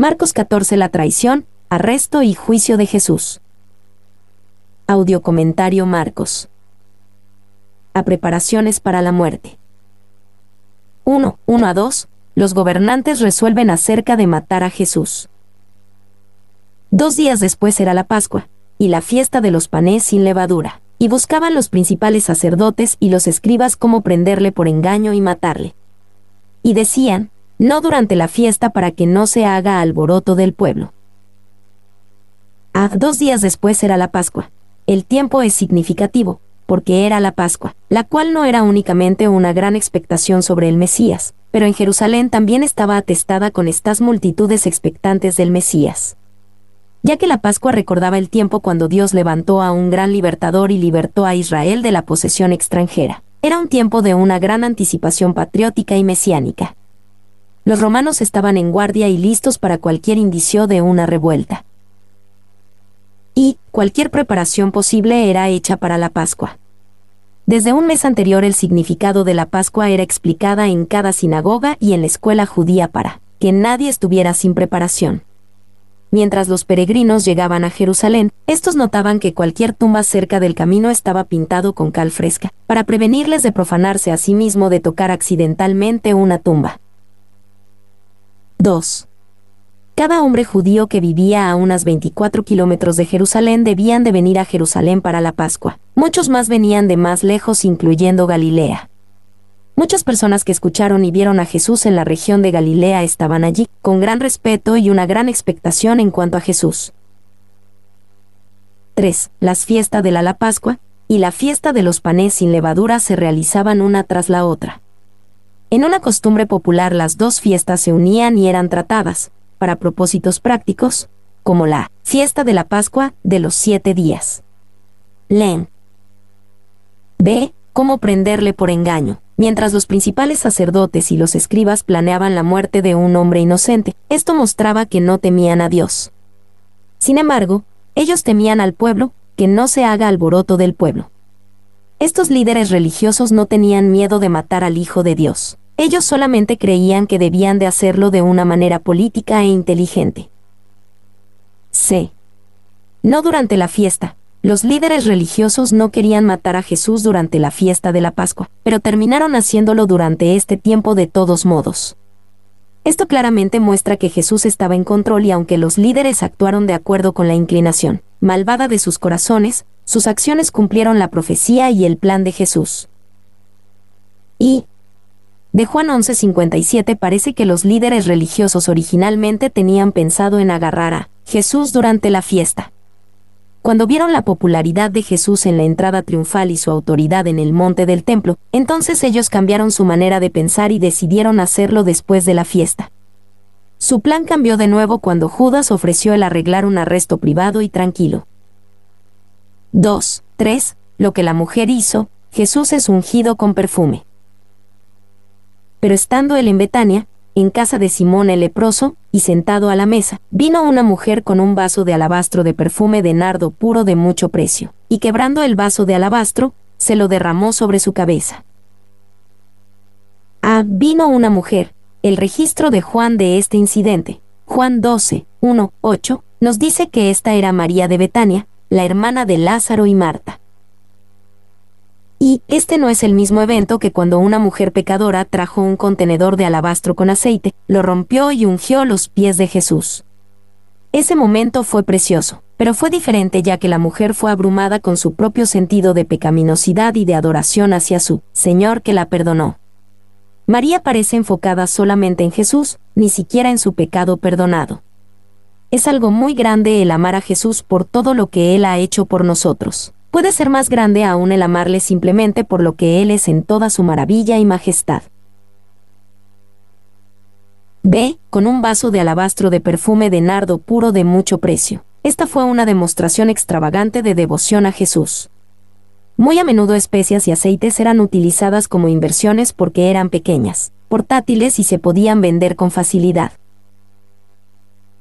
Marcos 14 La traición, arresto y juicio de Jesús. Audio comentario Marcos. A preparaciones para la muerte. 1. 1 a 2. Los gobernantes resuelven acerca de matar a Jesús. Dos días después era la Pascua, y la fiesta de los panes sin levadura, y buscaban los principales sacerdotes y los escribas cómo prenderle por engaño y matarle. Y decían, no durante la fiesta para que no se haga alboroto del pueblo. A dos días después era la Pascua. El tiempo es significativo, porque era la Pascua, la cual no era únicamente una gran expectación sobre el Mesías, pero en Jerusalén también estaba atestada con estas multitudes expectantes del Mesías. Ya que la Pascua recordaba el tiempo cuando Dios levantó a un gran libertador y libertó a Israel de la posesión extranjera. Era un tiempo de una gran anticipación patriótica y mesiánica los romanos estaban en guardia y listos para cualquier indicio de una revuelta. Y cualquier preparación posible era hecha para la Pascua. Desde un mes anterior el significado de la Pascua era explicada en cada sinagoga y en la escuela judía para que nadie estuviera sin preparación. Mientras los peregrinos llegaban a Jerusalén, estos notaban que cualquier tumba cerca del camino estaba pintado con cal fresca, para prevenirles de profanarse a sí mismo de tocar accidentalmente una tumba. 2. Cada hombre judío que vivía a unas 24 kilómetros de Jerusalén debían de venir a Jerusalén para la Pascua. Muchos más venían de más lejos, incluyendo Galilea. Muchas personas que escucharon y vieron a Jesús en la región de Galilea estaban allí, con gran respeto y una gran expectación en cuanto a Jesús. 3. Las fiestas de la, Pascua y la fiesta de los panes sin levadura se realizaban una tras la otra. En una costumbre popular las dos fiestas se unían y eran tratadas, para propósitos prácticos, como la fiesta de la Pascua de los siete días. Len. B. Cómo prenderle por engaño. Mientras los principales sacerdotes y los escribas planeaban la muerte de un hombre inocente, esto mostraba que no temían a Dios. Sin embargo, ellos temían al pueblo, que no se haga alboroto del pueblo. Estos líderes religiosos no tenían miedo de matar al Hijo de Dios. Ellos solamente creían que debían de hacerlo de una manera política e inteligente. C. No durante la fiesta. Los líderes religiosos no querían matar a Jesús durante la fiesta de la Pascua, pero terminaron haciéndolo durante este tiempo de todos modos. Esto claramente muestra que Jesús estaba en control y aunque los líderes actuaron de acuerdo con la inclinación malvada de sus corazones, sus acciones cumplieron la profecía y el plan de Jesús. Y, de Juan 11:57 parece que los líderes religiosos originalmente tenían pensado en agarrar a Jesús durante la fiesta. Cuando vieron la popularidad de Jesús en la entrada triunfal y su autoridad en el monte del templo, entonces ellos cambiaron su manera de pensar y decidieron hacerlo después de la fiesta. Su plan cambió de nuevo cuando Judas ofreció el arreglar un arresto privado y tranquilo. 2. 3. Lo que la mujer hizo, Jesús es ungido con perfume. Pero estando él en Betania, en casa de Simón el leproso, y sentado a la mesa, vino una mujer con un vaso de alabastro de perfume de nardo puro de mucho precio, y quebrando el vaso de alabastro, se lo derramó sobre su cabeza. Ah, vino una mujer. El registro de Juan de este incidente, Juan 12, 1, 8, nos dice que esta era María de Betania, la hermana de Lázaro y Marta. Y este no es el mismo evento que cuando una mujer pecadora trajo un contenedor de alabastro con aceite, lo rompió y ungió los pies de Jesús. Ese momento fue precioso, pero fue diferente ya que la mujer fue abrumada con su propio sentido de pecaminosidad y de adoración hacia su Señor que la perdonó. María parece enfocada solamente en Jesús, ni siquiera en su pecado perdonado. Es algo muy grande el amar a Jesús por todo lo que Él ha hecho por nosotros puede ser más grande aún el amarle simplemente por lo que Él es en toda su maravilla y majestad. B. Con un vaso de alabastro de perfume de nardo puro de mucho precio. Esta fue una demostración extravagante de devoción a Jesús. Muy a menudo especias y aceites eran utilizadas como inversiones porque eran pequeñas, portátiles y se podían vender con facilidad.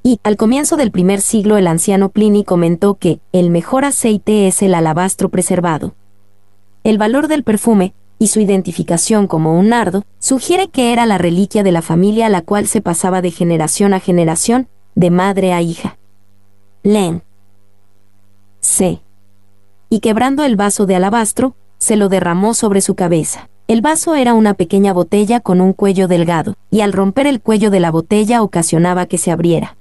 Y, al comienzo del primer siglo, el anciano Pliny comentó que el mejor aceite es el alabastro preservado. El valor del perfume, y su identificación como un nardo, sugiere que era la reliquia de la familia a la cual se pasaba de generación a generación, de madre a hija. Len. C. Y quebrando el vaso de alabastro, se lo derramó sobre su cabeza. El vaso era una pequeña botella con un cuello delgado, y al romper el cuello de la botella ocasionaba que se abriera.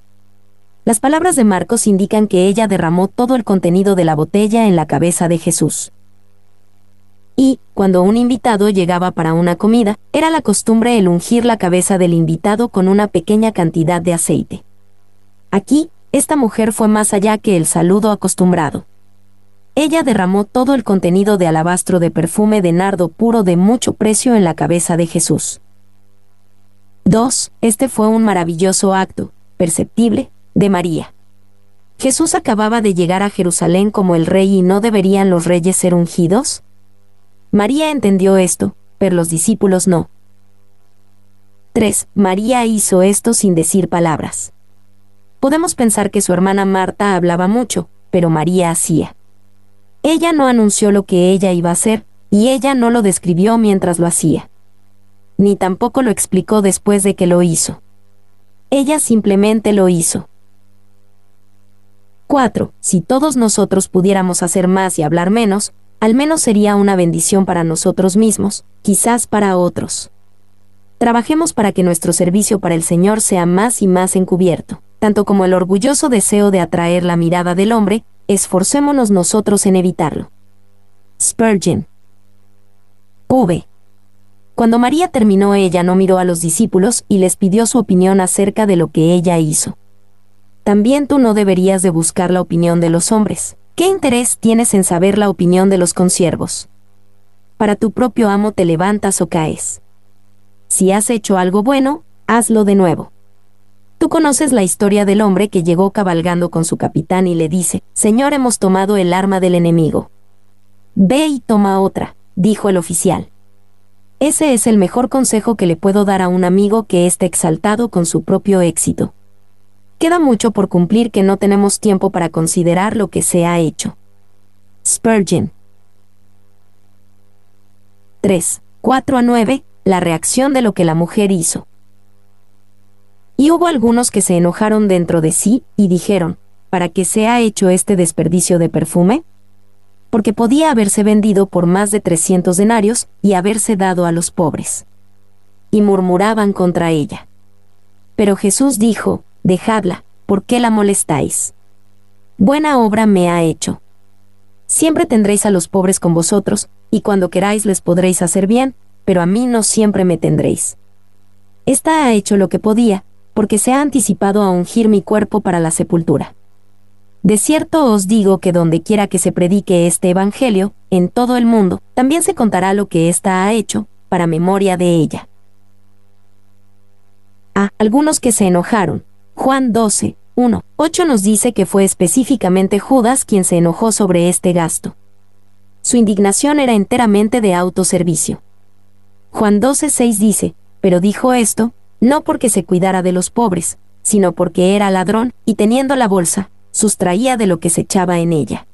Las palabras de Marcos indican que ella derramó todo el contenido de la botella en la cabeza de Jesús. Y, cuando un invitado llegaba para una comida, era la costumbre el ungir la cabeza del invitado con una pequeña cantidad de aceite. Aquí, esta mujer fue más allá que el saludo acostumbrado. Ella derramó todo el contenido de alabastro de perfume de nardo puro de mucho precio en la cabeza de Jesús. 2. Este fue un maravilloso acto, perceptible, de María. ¿Jesús acababa de llegar a Jerusalén como el rey y no deberían los reyes ser ungidos? María entendió esto, pero los discípulos no. 3. María hizo esto sin decir palabras. Podemos pensar que su hermana Marta hablaba mucho, pero María hacía. Ella no anunció lo que ella iba a hacer, y ella no lo describió mientras lo hacía. Ni tampoco lo explicó después de que lo hizo. Ella simplemente lo hizo. 4. Si todos nosotros pudiéramos hacer más y hablar menos, al menos sería una bendición para nosotros mismos, quizás para otros. Trabajemos para que nuestro servicio para el Señor sea más y más encubierto, tanto como el orgulloso deseo de atraer la mirada del hombre, esforcémonos nosotros en evitarlo. Spurgeon. V. Cuando María terminó ella no miró a los discípulos y les pidió su opinión acerca de lo que ella hizo también tú no deberías de buscar la opinión de los hombres. ¿Qué interés tienes en saber la opinión de los consiervos? Para tu propio amo te levantas o caes. Si has hecho algo bueno, hazlo de nuevo. Tú conoces la historia del hombre que llegó cabalgando con su capitán y le dice, Señor, hemos tomado el arma del enemigo. Ve y toma otra, dijo el oficial. Ese es el mejor consejo que le puedo dar a un amigo que esté exaltado con su propio éxito. Queda mucho por cumplir que no tenemos tiempo para considerar lo que se ha hecho. Spurgeon. 3. 4 a 9. La reacción de lo que la mujer hizo. Y hubo algunos que se enojaron dentro de sí y dijeron, ¿para qué se ha hecho este desperdicio de perfume? Porque podía haberse vendido por más de 300 denarios y haberse dado a los pobres. Y murmuraban contra ella. Pero Jesús dijo, dejadla, ¿por qué la molestáis? Buena obra me ha hecho. Siempre tendréis a los pobres con vosotros, y cuando queráis les podréis hacer bien, pero a mí no siempre me tendréis. Esta ha hecho lo que podía, porque se ha anticipado a ungir mi cuerpo para la sepultura. De cierto os digo que donde quiera que se predique este Evangelio, en todo el mundo, también se contará lo que ésta ha hecho, para memoria de ella. A algunos que se enojaron, Juan 12, 1, 8 nos dice que fue específicamente Judas quien se enojó sobre este gasto. Su indignación era enteramente de autoservicio. Juan 12, 6 dice, pero dijo esto, no porque se cuidara de los pobres, sino porque era ladrón y teniendo la bolsa, sustraía de lo que se echaba en ella.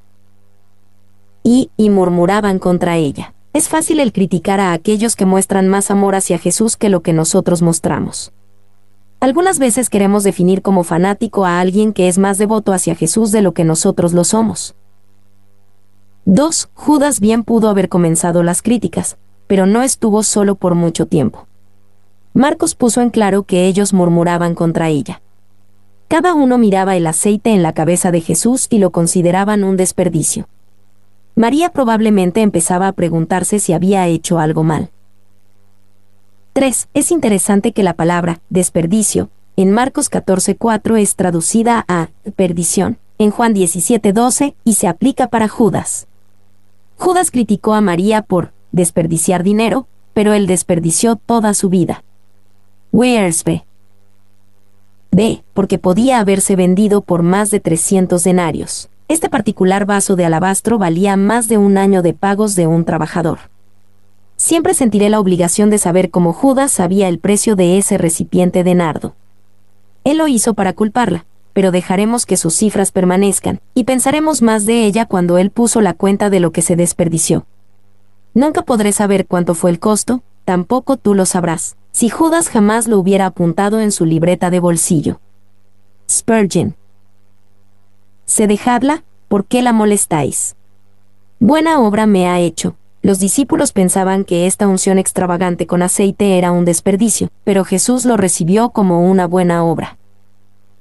Y, y murmuraban contra ella. Es fácil el criticar a aquellos que muestran más amor hacia Jesús que lo que nosotros mostramos. Algunas veces queremos definir como fanático a alguien que es más devoto hacia Jesús de lo que nosotros lo somos. 2. Judas bien pudo haber comenzado las críticas, pero no estuvo solo por mucho tiempo. Marcos puso en claro que ellos murmuraban contra ella. Cada uno miraba el aceite en la cabeza de Jesús y lo consideraban un desperdicio. María probablemente empezaba a preguntarse si había hecho algo mal. 3. Es interesante que la palabra desperdicio en Marcos 14:4 es traducida a perdición en Juan 17:12 y se aplica para Judas. Judas criticó a María por desperdiciar dinero, pero él desperdició toda su vida. B? B, porque podía haberse vendido por más de 300 denarios. Este particular vaso de alabastro valía más de un año de pagos de un trabajador siempre sentiré la obligación de saber cómo Judas sabía el precio de ese recipiente de nardo. Él lo hizo para culparla, pero dejaremos que sus cifras permanezcan, y pensaremos más de ella cuando él puso la cuenta de lo que se desperdició. Nunca podré saber cuánto fue el costo, tampoco tú lo sabrás, si Judas jamás lo hubiera apuntado en su libreta de bolsillo. Spurgeon. Se dejadla, ¿por qué la molestáis? Buena obra me ha hecho. Los discípulos pensaban que esta unción extravagante con aceite era un desperdicio, pero Jesús lo recibió como una buena obra.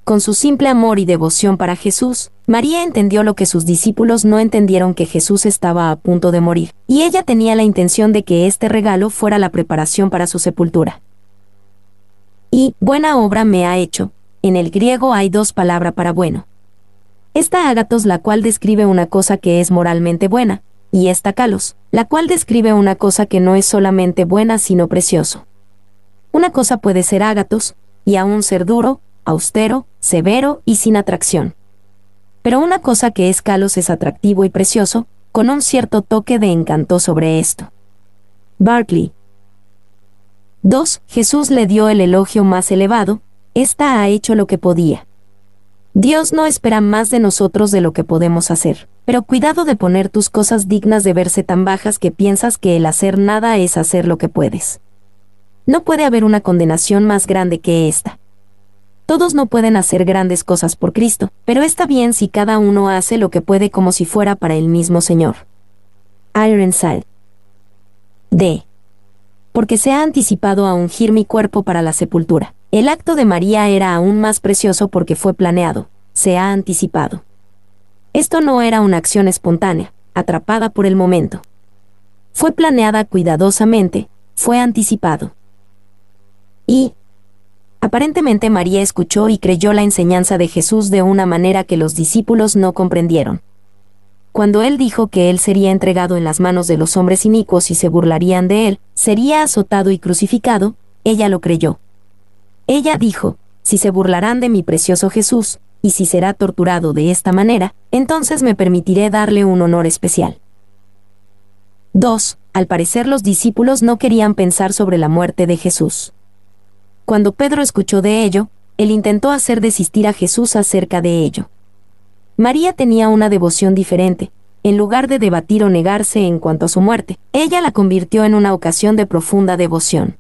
Con su simple amor y devoción para Jesús, María entendió lo que sus discípulos no entendieron que Jesús estaba a punto de morir, y ella tenía la intención de que este regalo fuera la preparación para su sepultura. Y, buena obra me ha hecho, en el griego hay dos palabras para bueno. Esta ágatos la cual describe una cosa que es moralmente buena, y esta kalos, la cual describe una cosa que no es solamente buena sino precioso. Una cosa puede ser ágatos, y aún ser duro, austero, severo y sin atracción. Pero una cosa que es Calos es atractivo y precioso, con un cierto toque de encanto sobre esto. Barclay. 2. Jesús le dio el elogio más elevado, ésta ha hecho lo que podía. Dios no espera más de nosotros de lo que podemos hacer, pero cuidado de poner tus cosas dignas de verse tan bajas que piensas que el hacer nada es hacer lo que puedes. No puede haber una condenación más grande que esta. Todos no pueden hacer grandes cosas por Cristo, pero está bien si cada uno hace lo que puede como si fuera para el mismo Señor. Ironside. D. Porque se ha anticipado a ungir mi cuerpo para la sepultura. El acto de María era aún más precioso porque fue planeado, se ha anticipado. Esto no era una acción espontánea, atrapada por el momento. Fue planeada cuidadosamente, fue anticipado. Y, Aparentemente María escuchó y creyó la enseñanza de Jesús de una manera que los discípulos no comprendieron. Cuando él dijo que él sería entregado en las manos de los hombres inicuos y se burlarían de él, sería azotado y crucificado, ella lo creyó. Ella dijo, si se burlarán de mi precioso Jesús, y si será torturado de esta manera, entonces me permitiré darle un honor especial. 2. Al parecer los discípulos no querían pensar sobre la muerte de Jesús. Cuando Pedro escuchó de ello, él intentó hacer desistir a Jesús acerca de ello. María tenía una devoción diferente. En lugar de debatir o negarse en cuanto a su muerte, ella la convirtió en una ocasión de profunda devoción.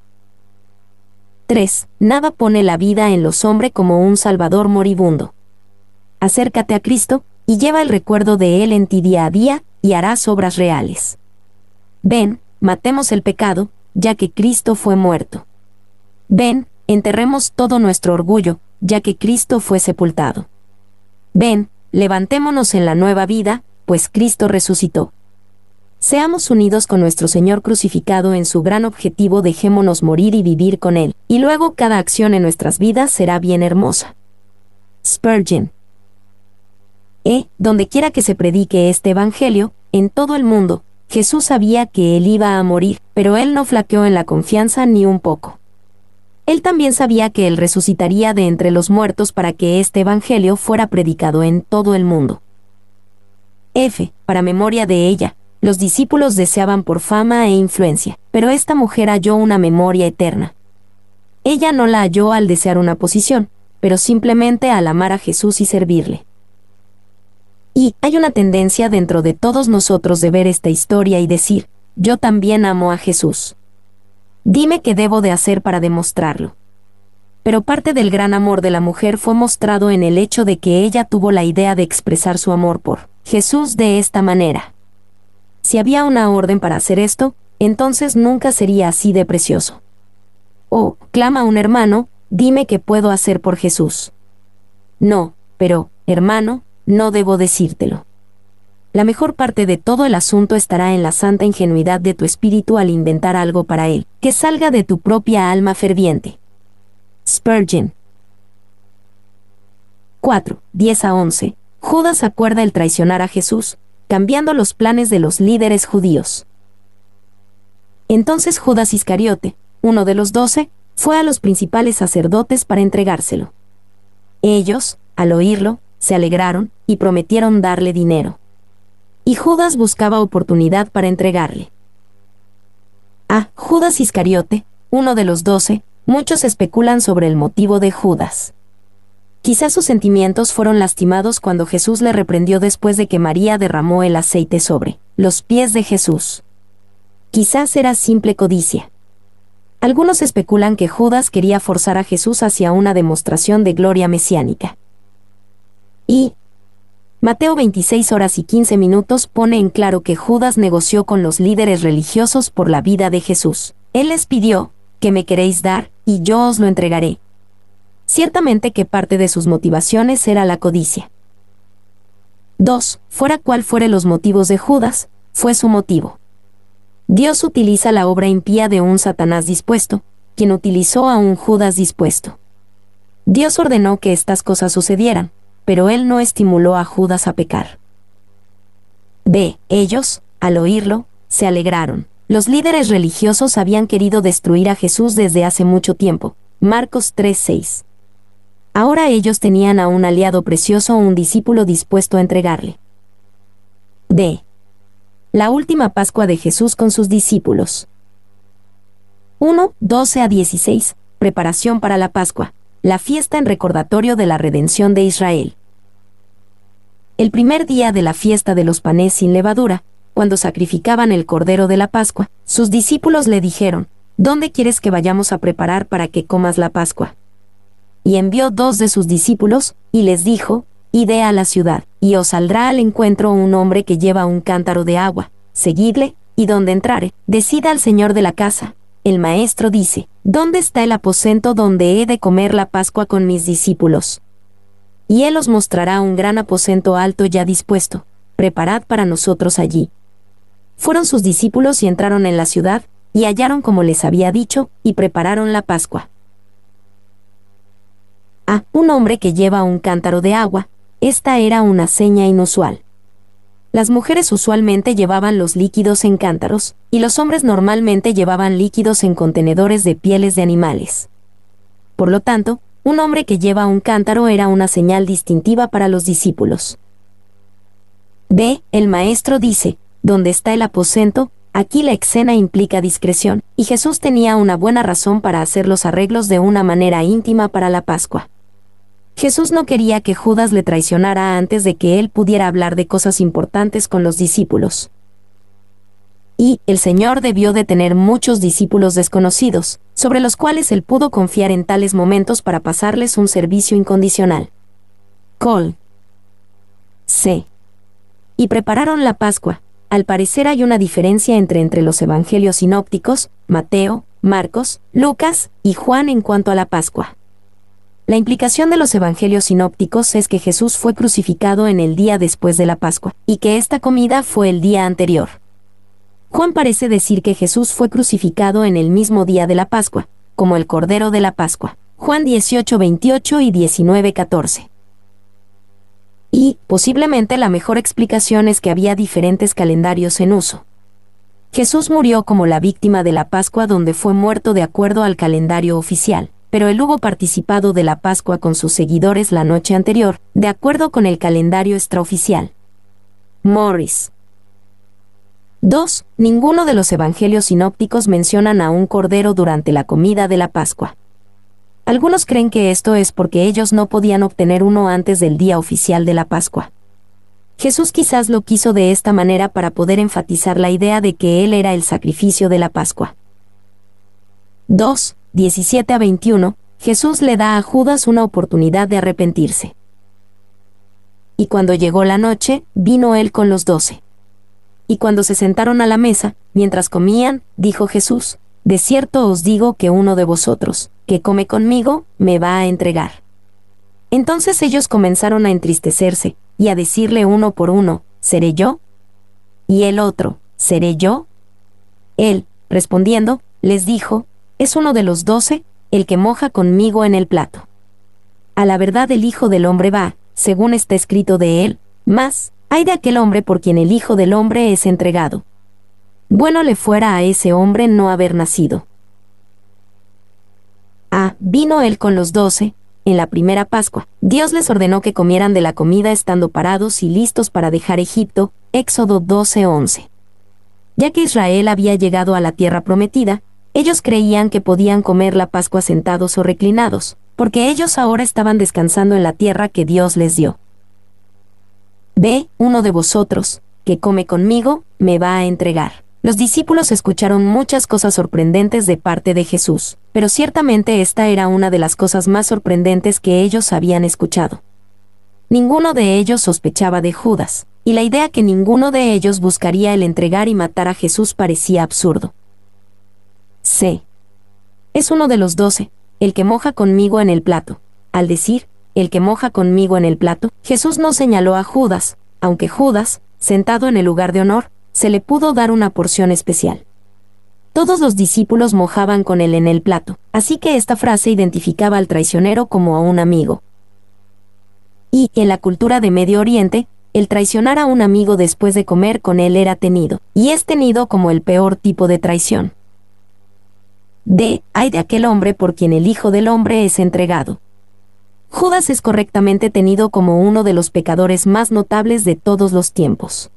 3. Nada pone la vida en los hombres como un Salvador moribundo. Acércate a Cristo, y lleva el recuerdo de Él en ti día a día, y harás obras reales. Ven, matemos el pecado, ya que Cristo fue muerto. Ven, enterremos todo nuestro orgullo, ya que Cristo fue sepultado. Ven, levantémonos en la nueva vida, pues Cristo resucitó. Seamos unidos con nuestro Señor crucificado en su gran objetivo, dejémonos morir y vivir con Él, y luego cada acción en nuestras vidas será bien hermosa. Spurgeon. E, donde quiera que se predique este Evangelio, en todo el mundo, Jesús sabía que Él iba a morir, pero Él no flaqueó en la confianza ni un poco. Él también sabía que Él resucitaría de entre los muertos para que este Evangelio fuera predicado en todo el mundo. F. Para memoria de ella, los discípulos deseaban por fama e influencia, pero esta mujer halló una memoria eterna. Ella no la halló al desear una posición, pero simplemente al amar a Jesús y servirle. Y hay una tendencia dentro de todos nosotros de ver esta historia y decir, yo también amo a Jesús. Dime qué debo de hacer para demostrarlo. Pero parte del gran amor de la mujer fue mostrado en el hecho de que ella tuvo la idea de expresar su amor por Jesús de esta manera. Si había una orden para hacer esto, entonces nunca sería así de precioso. Oh, clama un hermano, dime qué puedo hacer por Jesús. No, pero, hermano, no debo decírtelo la mejor parte de todo el asunto estará en la santa ingenuidad de tu espíritu al inventar algo para él, que salga de tu propia alma ferviente. Spurgeon. 4. 10 a 11. Judas acuerda el traicionar a Jesús, cambiando los planes de los líderes judíos. Entonces Judas Iscariote, uno de los doce, fue a los principales sacerdotes para entregárselo. Ellos, al oírlo, se alegraron y prometieron darle dinero y Judas buscaba oportunidad para entregarle. A Judas Iscariote, uno de los doce, muchos especulan sobre el motivo de Judas. Quizás sus sentimientos fueron lastimados cuando Jesús le reprendió después de que María derramó el aceite sobre los pies de Jesús. Quizás era simple codicia. Algunos especulan que Judas quería forzar a Jesús hacia una demostración de gloria mesiánica. Y Mateo 26 horas y 15 minutos pone en claro que Judas negoció con los líderes religiosos por la vida de Jesús. Él les pidió, que me queréis dar, y yo os lo entregaré. Ciertamente que parte de sus motivaciones era la codicia. 2. Fuera cual fuere los motivos de Judas, fue su motivo. Dios utiliza la obra impía de un Satanás dispuesto, quien utilizó a un Judas dispuesto. Dios ordenó que estas cosas sucedieran, pero él no estimuló a Judas a pecar. B. Ellos, al oírlo, se alegraron. Los líderes religiosos habían querido destruir a Jesús desde hace mucho tiempo. Marcos 3:6. Ahora ellos tenían a un aliado precioso, un discípulo dispuesto a entregarle. D. La última Pascua de Jesús con sus discípulos. 1, 12 a 16. Preparación para la Pascua. La fiesta en recordatorio de la redención de Israel. El primer día de la fiesta de los panes sin levadura, cuando sacrificaban el cordero de la Pascua, sus discípulos le dijeron, ¿Dónde quieres que vayamos a preparar para que comas la Pascua? y envió dos de sus discípulos, y les dijo, Ide a la ciudad, y os saldrá al encuentro un hombre que lleva un cántaro de agua, seguidle, y donde entrare, decida al señor de la casa. El maestro dice, ¿Dónde está el aposento donde he de comer la Pascua con mis discípulos? Y él os mostrará un gran aposento alto ya dispuesto, preparad para nosotros allí. Fueron sus discípulos y entraron en la ciudad, y hallaron como les había dicho, y prepararon la Pascua. A. Un hombre que lleva un cántaro de agua. Esta era una seña inusual. Las mujeres usualmente llevaban los líquidos en cántaros, y los hombres normalmente llevaban líquidos en contenedores de pieles de animales. Por lo tanto, un hombre que lleva un cántaro era una señal distintiva para los discípulos. B. El maestro dice, ¿dónde está el aposento? Aquí la escena implica discreción, y Jesús tenía una buena razón para hacer los arreglos de una manera íntima para la Pascua. Jesús no quería que Judas le traicionara antes de que él pudiera hablar de cosas importantes con los discípulos. Y el Señor debió de tener muchos discípulos desconocidos, sobre los cuales él pudo confiar en tales momentos para pasarles un servicio incondicional. Col. C. Y prepararon la Pascua. Al parecer hay una diferencia entre entre los evangelios sinópticos, Mateo, Marcos, Lucas y Juan en cuanto a la Pascua. La implicación de los evangelios sinópticos es que Jesús fue crucificado en el día después de la Pascua, y que esta comida fue el día anterior. Juan parece decir que Jesús fue crucificado en el mismo día de la Pascua, como el Cordero de la Pascua. Juan 18, 28 y 19, 14. Y, posiblemente la mejor explicación es que había diferentes calendarios en uso. Jesús murió como la víctima de la Pascua donde fue muerto de acuerdo al calendario oficial pero él hubo participado de la Pascua con sus seguidores la noche anterior, de acuerdo con el calendario extraoficial. Morris. 2. Ninguno de los evangelios sinópticos mencionan a un cordero durante la comida de la Pascua. Algunos creen que esto es porque ellos no podían obtener uno antes del día oficial de la Pascua. Jesús quizás lo quiso de esta manera para poder enfatizar la idea de que Él era el sacrificio de la Pascua. 2. 17 a 21, Jesús le da a Judas una oportunidad de arrepentirse. Y cuando llegó la noche, vino él con los doce. Y cuando se sentaron a la mesa, mientras comían, dijo Jesús, De cierto os digo que uno de vosotros, que come conmigo, me va a entregar. Entonces ellos comenzaron a entristecerse, y a decirle uno por uno, ¿seré yo? Y el otro, ¿seré yo? Él, respondiendo, les dijo, es uno de los doce, el que moja conmigo en el plato. A la verdad el Hijo del Hombre va, según está escrito de él, más, hay de aquel hombre por quien el Hijo del Hombre es entregado. Bueno le fuera a ese hombre no haber nacido. Ah, vino él con los doce, en la primera Pascua. Dios les ordenó que comieran de la comida estando parados y listos para dejar Egipto, Éxodo 12:11. Ya que Israel había llegado a la tierra prometida, ellos creían que podían comer la Pascua sentados o reclinados, porque ellos ahora estaban descansando en la tierra que Dios les dio. Ve, uno de vosotros, que come conmigo, me va a entregar. Los discípulos escucharon muchas cosas sorprendentes de parte de Jesús, pero ciertamente esta era una de las cosas más sorprendentes que ellos habían escuchado. Ninguno de ellos sospechaba de Judas, y la idea que ninguno de ellos buscaría el entregar y matar a Jesús parecía absurdo. C. Es uno de los doce, el que moja conmigo en el plato. Al decir, el que moja conmigo en el plato, Jesús no señaló a Judas, aunque Judas, sentado en el lugar de honor, se le pudo dar una porción especial. Todos los discípulos mojaban con él en el plato, así que esta frase identificaba al traicionero como a un amigo. Y, en la cultura de Medio Oriente, el traicionar a un amigo después de comer con él era tenido, y es tenido como el peor tipo de traición. D. Hay de aquel hombre por quien el Hijo del Hombre es entregado. Judas es correctamente tenido como uno de los pecadores más notables de todos los tiempos.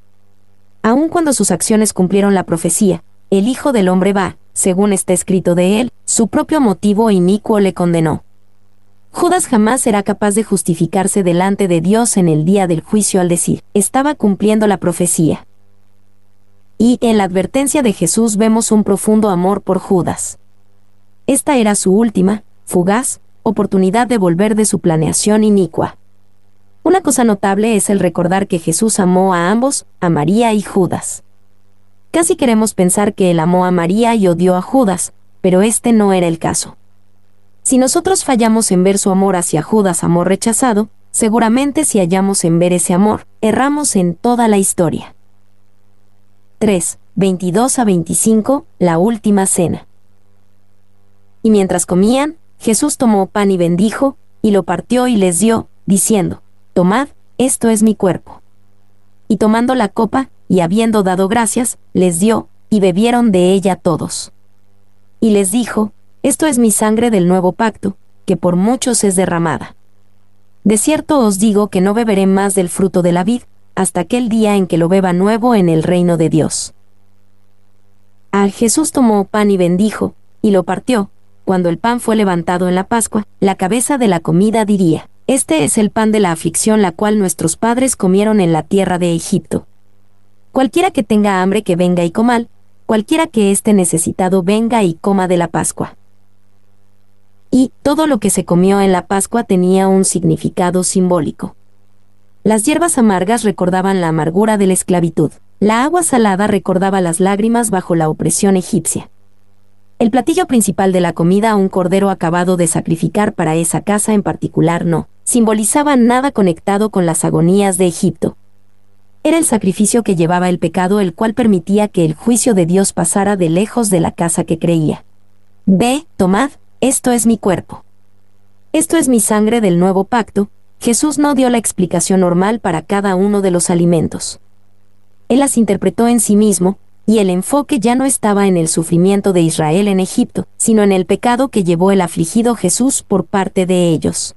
Aun cuando sus acciones cumplieron la profecía, el Hijo del Hombre va, según está escrito de él, su propio motivo inicuo le condenó. Judas jamás será capaz de justificarse delante de Dios en el día del juicio al decir, estaba cumpliendo la profecía. Y en la advertencia de Jesús vemos un profundo amor por Judas. Esta era su última, fugaz, oportunidad de volver de su planeación inicua. Una cosa notable es el recordar que Jesús amó a ambos, a María y Judas. Casi queremos pensar que él amó a María y odió a Judas, pero este no era el caso. Si nosotros fallamos en ver su amor hacia Judas, amor rechazado, seguramente si hallamos en ver ese amor, erramos en toda la historia. 3. 22 a 25, la última cena. Y mientras comían, Jesús tomó pan y bendijo, y lo partió y les dio, diciendo, Tomad, esto es mi cuerpo. Y tomando la copa, y habiendo dado gracias, les dio, y bebieron de ella todos. Y les dijo, Esto es mi sangre del nuevo pacto, que por muchos es derramada. De cierto os digo que no beberé más del fruto de la vid, hasta aquel día en que lo beba nuevo en el reino de Dios. A Jesús tomó pan y bendijo, y lo partió, cuando el pan fue levantado en la Pascua, la cabeza de la comida diría, Este es el pan de la aflicción la cual nuestros padres comieron en la tierra de Egipto. Cualquiera que tenga hambre que venga y comal, cualquiera que esté necesitado venga y coma de la Pascua. Y todo lo que se comió en la Pascua tenía un significado simbólico. Las hierbas amargas recordaban la amargura de la esclavitud. La agua salada recordaba las lágrimas bajo la opresión egipcia. El platillo principal de la comida, un cordero acabado de sacrificar para esa casa en particular, no simbolizaba nada conectado con las agonías de Egipto, era el sacrificio que llevaba el pecado el cual permitía que el juicio de Dios pasara de lejos de la casa que creía. Ve, tomad, esto es mi cuerpo. Esto es mi sangre del nuevo pacto, Jesús no dio la explicación normal para cada uno de los alimentos. Él las interpretó en sí mismo, y el enfoque ya no estaba en el sufrimiento de Israel en Egipto, sino en el pecado que llevó el afligido Jesús por parte de ellos.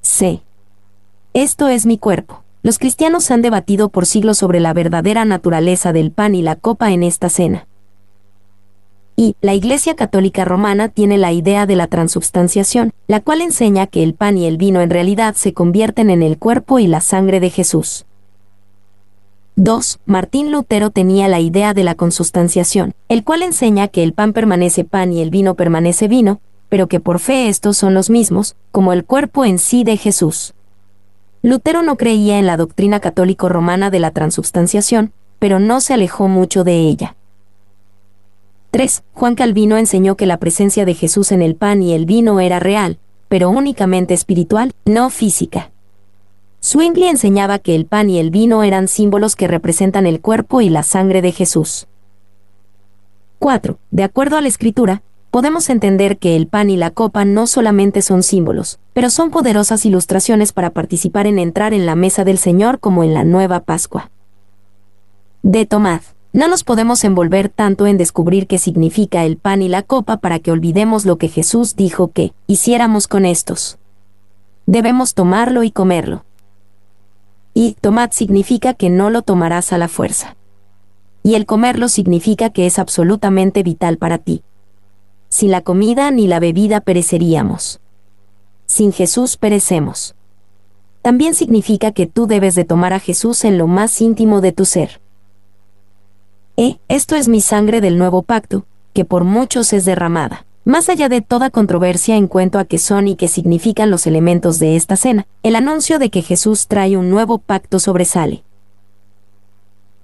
C. Esto es mi cuerpo. Los cristianos han debatido por siglos sobre la verdadera naturaleza del pan y la copa en esta cena. Y la Iglesia Católica Romana tiene la idea de la transubstanciación, la cual enseña que el pan y el vino en realidad se convierten en el cuerpo y la sangre de Jesús. 2. Martín Lutero tenía la idea de la consustanciación, el cual enseña que el pan permanece pan y el vino permanece vino, pero que por fe estos son los mismos, como el cuerpo en sí de Jesús. Lutero no creía en la doctrina católico-romana de la transubstanciación, pero no se alejó mucho de ella. 3. Juan Calvino enseñó que la presencia de Jesús en el pan y el vino era real, pero únicamente espiritual, no física. Zwingli enseñaba que el pan y el vino eran símbolos que representan el cuerpo y la sangre de Jesús. 4. De acuerdo a la escritura, podemos entender que el pan y la copa no solamente son símbolos, pero son poderosas ilustraciones para participar en entrar en la mesa del Señor como en la nueva Pascua. De Tomad. No nos podemos envolver tanto en descubrir qué significa el pan y la copa para que olvidemos lo que Jesús dijo que hiciéramos con estos. Debemos tomarlo y comerlo. Y tomad significa que no lo tomarás a la fuerza. Y el comerlo significa que es absolutamente vital para ti sin la comida ni la bebida pereceríamos. Sin Jesús perecemos. También significa que tú debes de tomar a Jesús en lo más íntimo de tu ser. E, esto es mi sangre del nuevo pacto, que por muchos es derramada. Más allá de toda controversia en cuanto a qué son y qué significan los elementos de esta cena, el anuncio de que Jesús trae un nuevo pacto sobresale.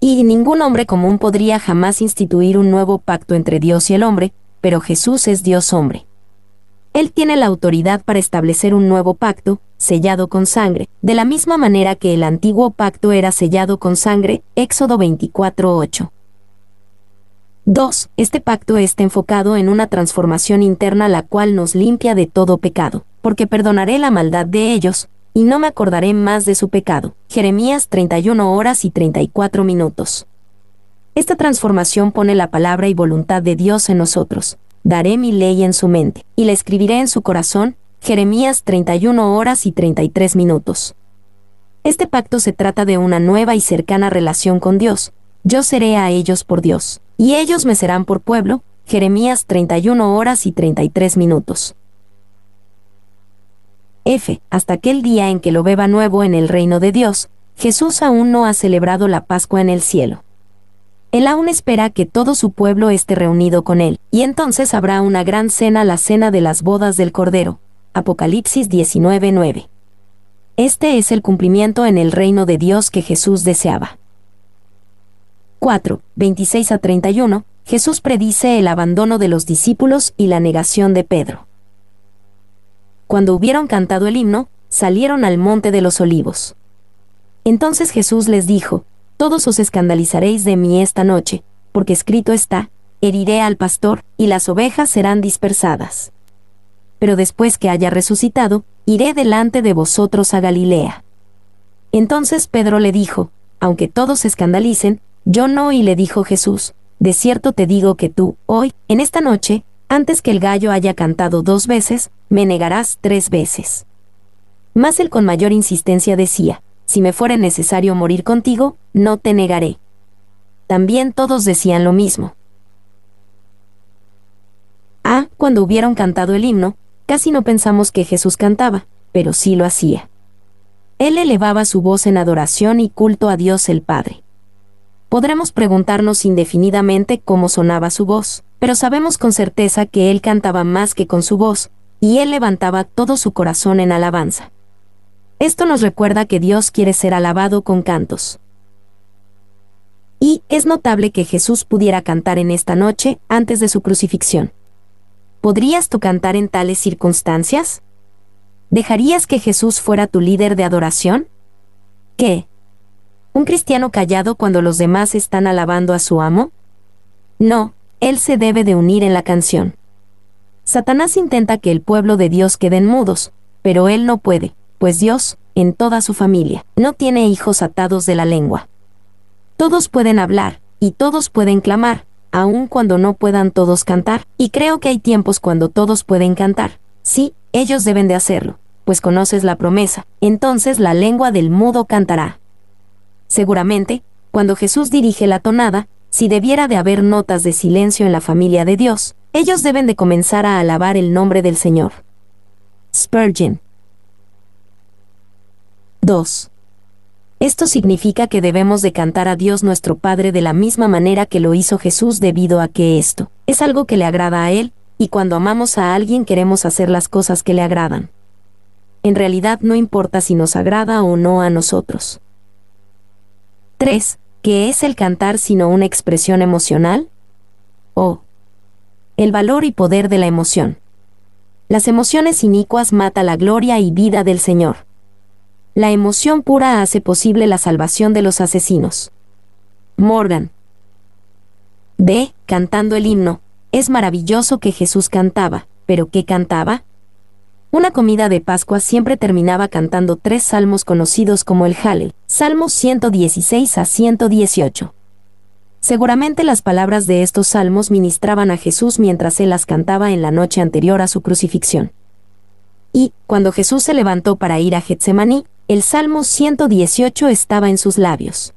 Y ningún hombre común podría jamás instituir un nuevo pacto entre Dios y el hombre, pero Jesús es Dios hombre. Él tiene la autoridad para establecer un nuevo pacto, sellado con sangre, de la misma manera que el antiguo pacto era sellado con sangre, Éxodo 24:8. 2. Este pacto está enfocado en una transformación interna la cual nos limpia de todo pecado, porque perdonaré la maldad de ellos, y no me acordaré más de su pecado. Jeremías 31 horas y 34 minutos. Esta transformación pone la palabra y voluntad de Dios en nosotros. Daré mi ley en su mente, y la escribiré en su corazón. Jeremías 31 horas y 33 minutos. Este pacto se trata de una nueva y cercana relación con Dios. Yo seré a ellos por Dios y ellos me serán por pueblo. Jeremías 31 horas y 33 minutos. F. Hasta aquel día en que lo beba nuevo en el reino de Dios, Jesús aún no ha celebrado la Pascua en el cielo. Él aún espera que todo su pueblo esté reunido con él, y entonces habrá una gran cena, la cena de las bodas del Cordero. Apocalipsis 19:9. Este es el cumplimiento en el reino de Dios que Jesús deseaba. 4, 26 a 31, Jesús predice el abandono de los discípulos y la negación de Pedro. Cuando hubieron cantado el himno, salieron al monte de los olivos. Entonces Jesús les dijo, Todos os escandalizaréis de mí esta noche, porque escrito está, heriré al pastor, y las ovejas serán dispersadas. Pero después que haya resucitado, iré delante de vosotros a Galilea. Entonces Pedro le dijo, aunque todos escandalicen, yo no, y le dijo Jesús, de cierto te digo que tú, hoy, en esta noche, antes que el gallo haya cantado dos veces, me negarás tres veces. Mas él con mayor insistencia decía, si me fuere necesario morir contigo, no te negaré. También todos decían lo mismo. Ah, cuando hubieron cantado el himno, casi no pensamos que Jesús cantaba, pero sí lo hacía. Él elevaba su voz en adoración y culto a Dios el Padre. Podremos preguntarnos indefinidamente cómo sonaba su voz, pero sabemos con certeza que él cantaba más que con su voz, y él levantaba todo su corazón en alabanza. Esto nos recuerda que Dios quiere ser alabado con cantos. Y es notable que Jesús pudiera cantar en esta noche antes de su crucifixión. ¿Podrías tú cantar en tales circunstancias? ¿Dejarías que Jesús fuera tu líder de adoración? ¿Qué? ¿Un cristiano callado cuando los demás están alabando a su amo? No, él se debe de unir en la canción. Satanás intenta que el pueblo de Dios queden mudos, pero él no puede, pues Dios, en toda su familia, no tiene hijos atados de la lengua. Todos pueden hablar, y todos pueden clamar, aun cuando no puedan todos cantar, y creo que hay tiempos cuando todos pueden cantar. Sí, ellos deben de hacerlo, pues conoces la promesa, entonces la lengua del mudo cantará. Seguramente, cuando Jesús dirige la tonada, si debiera de haber notas de silencio en la familia de Dios, ellos deben de comenzar a alabar el nombre del Señor. Spurgeon 2. Esto significa que debemos de cantar a Dios nuestro Padre de la misma manera que lo hizo Jesús debido a que esto es algo que le agrada a Él, y cuando amamos a alguien queremos hacer las cosas que le agradan. En realidad no importa si nos agrada o no a nosotros. 3. ¿Qué es el cantar sino una expresión emocional? O. El valor y poder de la emoción. Las emociones inicuas mata la gloria y vida del Señor. La emoción pura hace posible la salvación de los asesinos. Morgan. B. Cantando el himno. Es maravilloso que Jesús cantaba, pero ¿qué cantaba? Una comida de Pascua siempre terminaba cantando tres salmos conocidos como el Hallel, Salmos 116 a 118. Seguramente las palabras de estos salmos ministraban a Jesús mientras él las cantaba en la noche anterior a su crucifixión. Y, cuando Jesús se levantó para ir a Getsemaní, el Salmo 118 estaba en sus labios.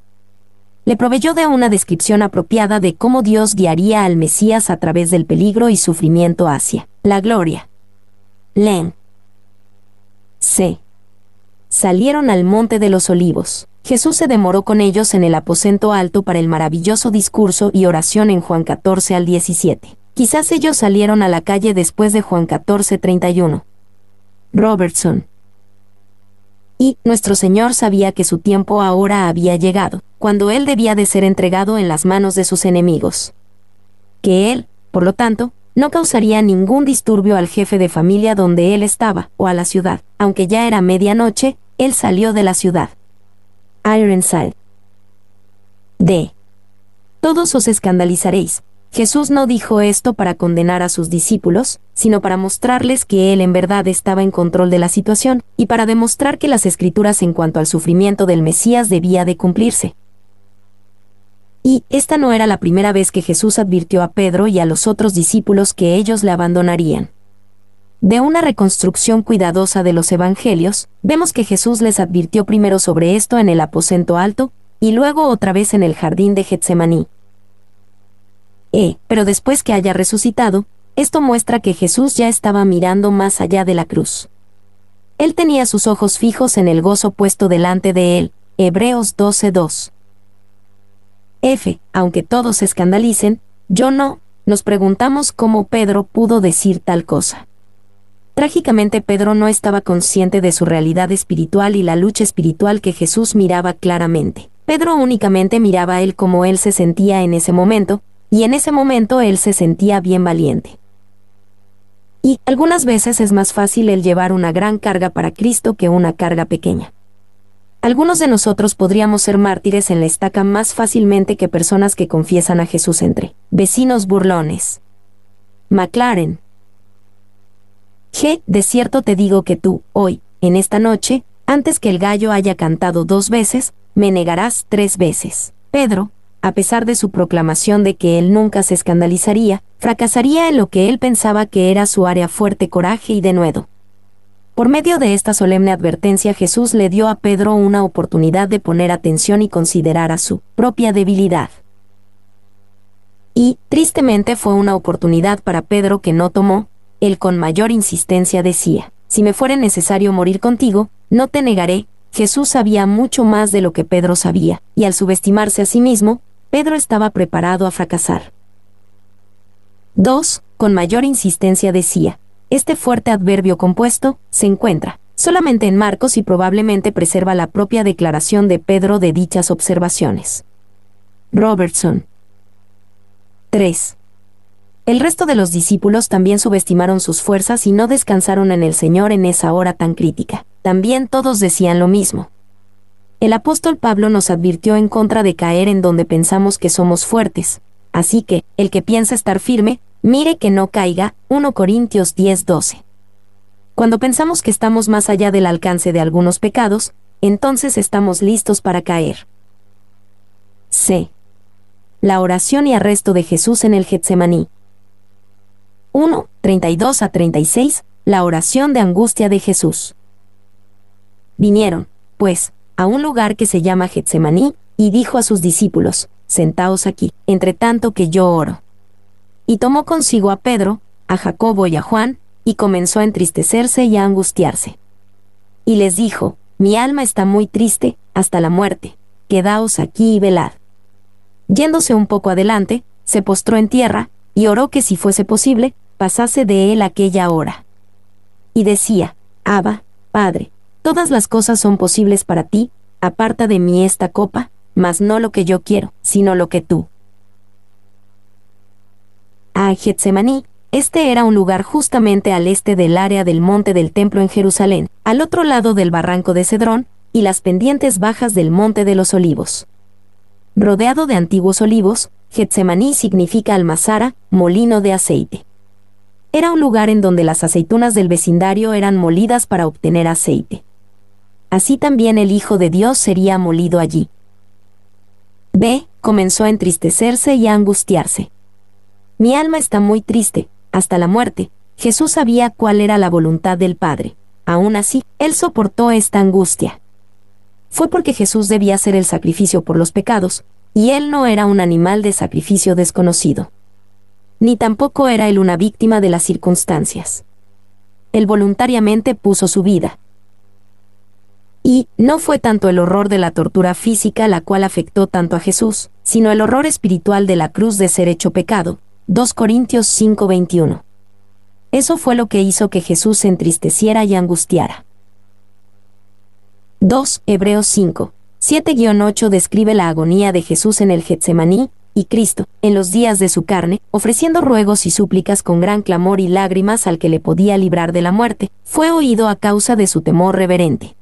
Le proveyó de una descripción apropiada de cómo Dios guiaría al Mesías a través del peligro y sufrimiento hacia la gloria. Len. C. Salieron al monte de los olivos. Jesús se demoró con ellos en el aposento alto para el maravilloso discurso y oración en Juan 14 al 17. quizás ellos salieron a la calle después de Juan 14:31. Robertson. Y nuestro Señor sabía que su tiempo ahora había llegado, cuando Él debía de ser entregado en las manos de sus enemigos. Que Él, por lo tanto, no causaría ningún disturbio al jefe de familia donde Él estaba, o a la ciudad. Aunque ya era medianoche, Él salió de la ciudad. Ironside. D. Todos os escandalizaréis. Jesús no dijo esto para condenar a sus discípulos, sino para mostrarles que Él en verdad estaba en control de la situación, y para demostrar que las escrituras en cuanto al sufrimiento del Mesías debía de cumplirse. Y esta no era la primera vez que Jesús advirtió a Pedro y a los otros discípulos que ellos le abandonarían. De una reconstrucción cuidadosa de los evangelios, vemos que Jesús les advirtió primero sobre esto en el aposento alto, y luego otra vez en el jardín de Getsemaní. Eh, pero después que haya resucitado, esto muestra que Jesús ya estaba mirando más allá de la cruz. Él tenía sus ojos fijos en el gozo puesto delante de él, Hebreos 12:2. F, aunque todos se escandalicen, yo no, nos preguntamos cómo Pedro pudo decir tal cosa. Trágicamente Pedro no estaba consciente de su realidad espiritual y la lucha espiritual que Jesús miraba claramente. Pedro únicamente miraba a él como él se sentía en ese momento, y en ese momento él se sentía bien valiente. Y algunas veces es más fácil el llevar una gran carga para Cristo que una carga pequeña. Algunos de nosotros podríamos ser mártires en la estaca más fácilmente que personas que confiesan a Jesús entre vecinos burlones. McLaren. G. De cierto te digo que tú, hoy, en esta noche, antes que el gallo haya cantado dos veces, me negarás tres veces. Pedro, a pesar de su proclamación de que él nunca se escandalizaría, fracasaría en lo que él pensaba que era su área fuerte coraje y denuedo. Por medio de esta solemne advertencia Jesús le dio a Pedro una oportunidad de poner atención y considerar a su propia debilidad. Y, tristemente, fue una oportunidad para Pedro que no tomó, él con mayor insistencia decía, si me fuere necesario morir contigo, no te negaré, Jesús sabía mucho más de lo que Pedro sabía, y al subestimarse a sí mismo, Pedro estaba preparado a fracasar. 2. Con mayor insistencia decía, este fuerte adverbio compuesto se encuentra solamente en Marcos y probablemente preserva la propia declaración de Pedro de dichas observaciones. Robertson. 3. El resto de los discípulos también subestimaron sus fuerzas y no descansaron en el Señor en esa hora tan crítica. También todos decían lo mismo. El apóstol Pablo nos advirtió en contra de caer en donde pensamos que somos fuertes. Así que, el que piensa estar firme, mire que no caiga. 1 Corintios 10:12. Cuando pensamos que estamos más allá del alcance de algunos pecados, entonces estamos listos para caer. C. La oración y arresto de Jesús en el Getsemaní. 1, 32 a 36, la oración de angustia de Jesús. Vinieron, pues, a un lugar que se llama Getsemaní, y dijo a sus discípulos, Sentaos aquí, entre tanto que yo oro. Y tomó consigo a Pedro, a Jacobo y a Juan, y comenzó a entristecerse y a angustiarse. Y les dijo, Mi alma está muy triste, hasta la muerte, quedaos aquí y velad. Yéndose un poco adelante, se postró en tierra, y oró que si fuese posible, pasase de él aquella hora. Y decía, Abba, Padre, todas las cosas son posibles para ti, aparta de mí esta copa, mas no lo que yo quiero, sino lo que tú. A Getsemaní, este era un lugar justamente al este del área del monte del templo en Jerusalén, al otro lado del barranco de Cedrón, y las pendientes bajas del monte de los olivos. Rodeado de antiguos olivos, Getsemaní significa almazara, molino de aceite. Era un lugar en donde las aceitunas del vecindario eran molidas para obtener aceite. Así también el Hijo de Dios sería molido allí. B. Comenzó a entristecerse y a angustiarse. Mi alma está muy triste, hasta la muerte. Jesús sabía cuál era la voluntad del Padre. Aún así, él soportó esta angustia. Fue porque Jesús debía hacer el sacrificio por los pecados, y él no era un animal de sacrificio desconocido ni tampoco era él una víctima de las circunstancias. Él voluntariamente puso su vida. Y no fue tanto el horror de la tortura física la cual afectó tanto a Jesús, sino el horror espiritual de la cruz de ser hecho pecado, 2 Corintios 5:21. Eso fue lo que hizo que Jesús se entristeciera y angustiara. 2. Hebreos 5. 7-8 describe la agonía de Jesús en el Getsemaní, y Cristo, en los días de su carne, ofreciendo ruegos y súplicas con gran clamor y lágrimas al que le podía librar de la muerte, fue oído a causa de su temor reverente.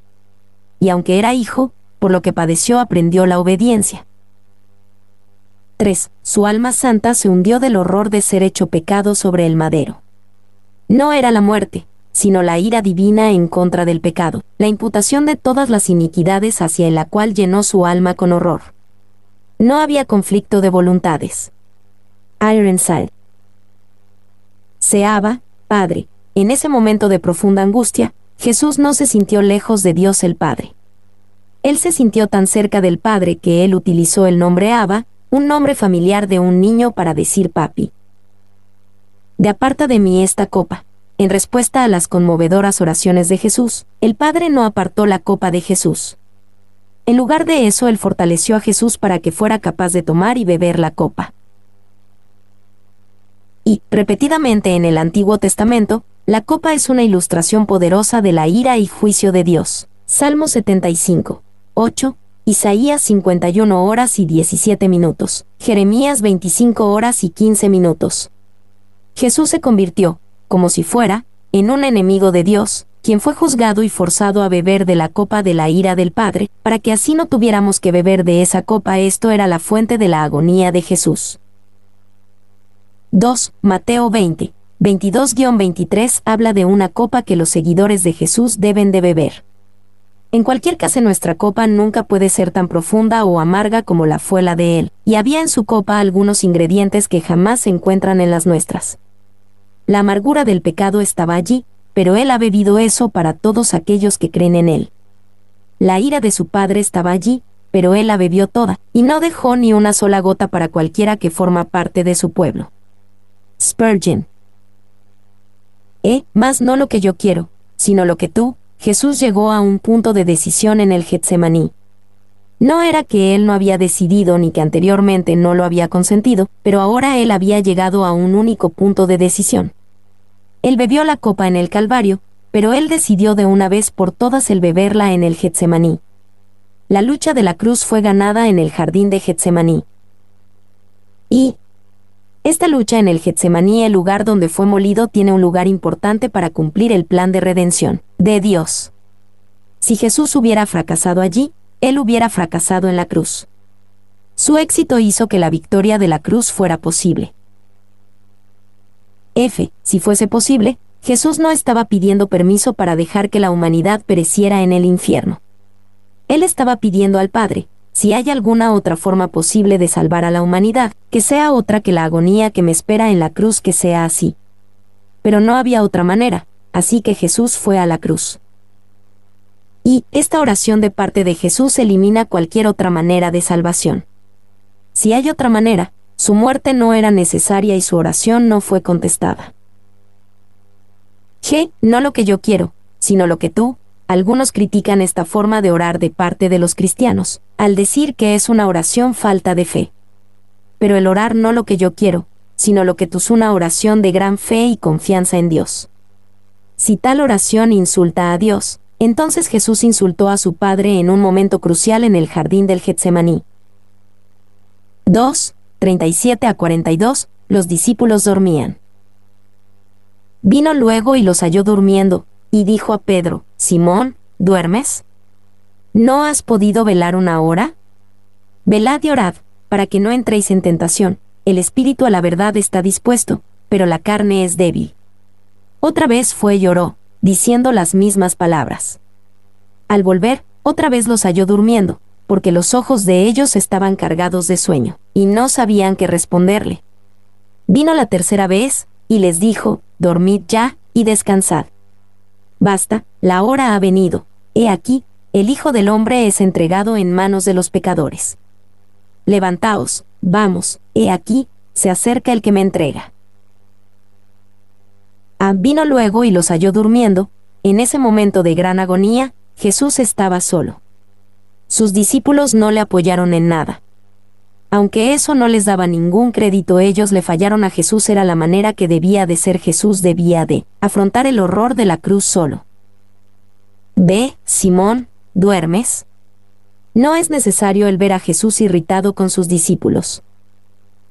Y aunque era hijo, por lo que padeció aprendió la obediencia. 3. Su alma santa se hundió del horror de ser hecho pecado sobre el madero. No era la muerte, sino la ira divina en contra del pecado, la imputación de todas las iniquidades hacia la cual llenó su alma con horror. No había conflicto de voluntades. Ironside. Seaba, Padre, en ese momento de profunda angustia, Jesús no se sintió lejos de Dios el Padre. Él se sintió tan cerca del Padre que él utilizó el nombre Abba, un nombre familiar de un niño para decir papi de aparta de mí esta copa. En respuesta a las conmovedoras oraciones de Jesús, el Padre no apartó la copa de Jesús. En lugar de eso, Él fortaleció a Jesús para que fuera capaz de tomar y beber la copa. Y, repetidamente en el Antiguo Testamento, la copa es una ilustración poderosa de la ira y juicio de Dios. Salmo 75, 8, Isaías 51 horas y 17 minutos, Jeremías 25 horas y 15 minutos. Jesús se convirtió, como si fuera, en un enemigo de Dios, quien fue juzgado y forzado a beber de la copa de la ira del Padre, para que así no tuviéramos que beber de esa copa. Esto era la fuente de la agonía de Jesús. 2. Mateo 20. 22-23 habla de una copa que los seguidores de Jesús deben de beber. En cualquier caso nuestra copa nunca puede ser tan profunda o amarga como la fue la de él, y había en su copa algunos ingredientes que jamás se encuentran en las nuestras. La amargura del pecado estaba allí, pero él ha bebido eso para todos aquellos que creen en él. La ira de su padre estaba allí, pero él la bebió toda, y no dejó ni una sola gota para cualquiera que forma parte de su pueblo. Spurgeon. Eh, más no lo que yo quiero, sino lo que tú, Jesús llegó a un punto de decisión en el Getsemaní. No era que él no había decidido ni que anteriormente no lo había consentido, pero ahora él había llegado a un único punto de decisión. Él bebió la copa en el Calvario, pero él decidió de una vez por todas el beberla en el Getsemaní. La lucha de la cruz fue ganada en el jardín de Getsemaní. Y esta lucha en el Getsemaní, el lugar donde fue molido, tiene un lugar importante para cumplir el plan de redención de Dios. Si Jesús hubiera fracasado allí, él hubiera fracasado en la cruz. Su éxito hizo que la victoria de la cruz fuera posible. F. Si fuese posible, Jesús no estaba pidiendo permiso para dejar que la humanidad pereciera en el infierno. Él estaba pidiendo al Padre, si hay alguna otra forma posible de salvar a la humanidad, que sea otra que la agonía que me espera en la cruz que sea así. Pero no había otra manera, así que Jesús fue a la cruz. Y esta oración de parte de Jesús elimina cualquier otra manera de salvación. Si hay otra manera, su muerte no era necesaria y su oración no fue contestada. G. No lo que yo quiero, sino lo que tú. Algunos critican esta forma de orar de parte de los cristianos, al decir que es una oración falta de fe. Pero el orar no lo que yo quiero, sino lo que tú es una oración de gran fe y confianza en Dios. Si tal oración insulta a Dios, entonces Jesús insultó a su Padre en un momento crucial en el jardín del Getsemaní. 2. 37 a 42, los discípulos dormían. Vino luego y los halló durmiendo, y dijo a Pedro, Simón, ¿duermes? ¿No has podido velar una hora? Velad y orad, para que no entréis en tentación, el espíritu a la verdad está dispuesto, pero la carne es débil. Otra vez fue y oró, diciendo las mismas palabras. Al volver, otra vez los halló durmiendo, porque los ojos de ellos estaban cargados de sueño, y no sabían qué responderle. Vino la tercera vez, y les dijo, Dormid ya, y descansad. Basta, la hora ha venido, he aquí, el Hijo del Hombre es entregado en manos de los pecadores. Levantaos, vamos, he aquí, se acerca el que me entrega. Ah, vino luego y los halló durmiendo, en ese momento de gran agonía, Jesús estaba solo. Sus discípulos no le apoyaron en nada. Aunque eso no les daba ningún crédito, ellos le fallaron a Jesús, era la manera que debía de ser Jesús, debía de afrontar el horror de la cruz solo. B. Simón, ¿duermes? No es necesario el ver a Jesús irritado con sus discípulos.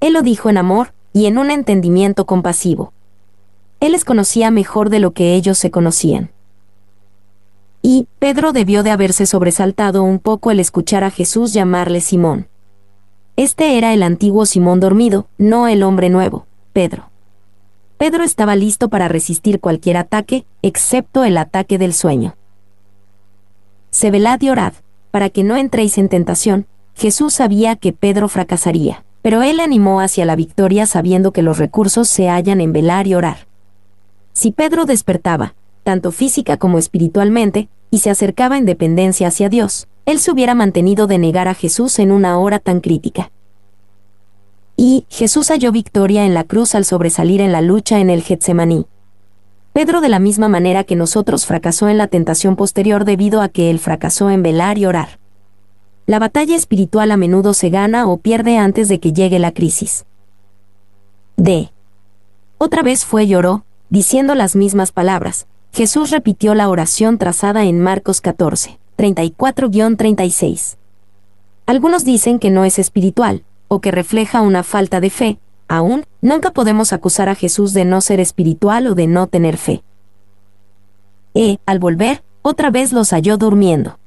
Él lo dijo en amor y en un entendimiento compasivo. Él les conocía mejor de lo que ellos se conocían. Y Pedro debió de haberse sobresaltado un poco al escuchar a Jesús llamarle Simón. Este era el antiguo Simón dormido, no el hombre nuevo, Pedro. Pedro estaba listo para resistir cualquier ataque, excepto el ataque del sueño. Se velad y orad, para que no entréis en tentación, Jesús sabía que Pedro fracasaría, pero él animó hacia la victoria sabiendo que los recursos se hallan en velar y orar. Si Pedro despertaba, tanto física como espiritualmente, y se acercaba en dependencia hacia Dios, él se hubiera mantenido de negar a Jesús en una hora tan crítica. Y Jesús halló victoria en la cruz al sobresalir en la lucha en el Getsemaní. Pedro de la misma manera que nosotros fracasó en la tentación posterior debido a que él fracasó en velar y orar. La batalla espiritual a menudo se gana o pierde antes de que llegue la crisis. D. Otra vez fue y oró, diciendo las mismas palabras. Jesús repitió la oración trazada en Marcos 14. 34-36. Algunos dicen que no es espiritual, o que refleja una falta de fe, aún, nunca podemos acusar a Jesús de no ser espiritual o de no tener fe. E, al volver, otra vez los halló durmiendo.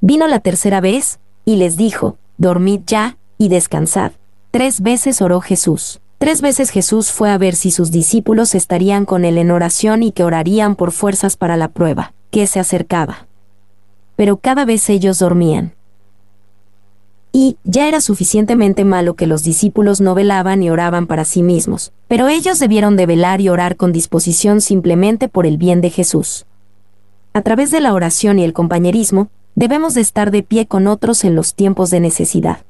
Vino la tercera vez, y les dijo, dormid ya, y descansad. Tres veces oró Jesús. Tres veces Jesús fue a ver si sus discípulos estarían con él en oración y que orarían por fuerzas para la prueba, que se acercaba pero cada vez ellos dormían. Y ya era suficientemente malo que los discípulos no velaban y oraban para sí mismos, pero ellos debieron de velar y orar con disposición simplemente por el bien de Jesús. A través de la oración y el compañerismo, debemos de estar de pie con otros en los tiempos de necesidad.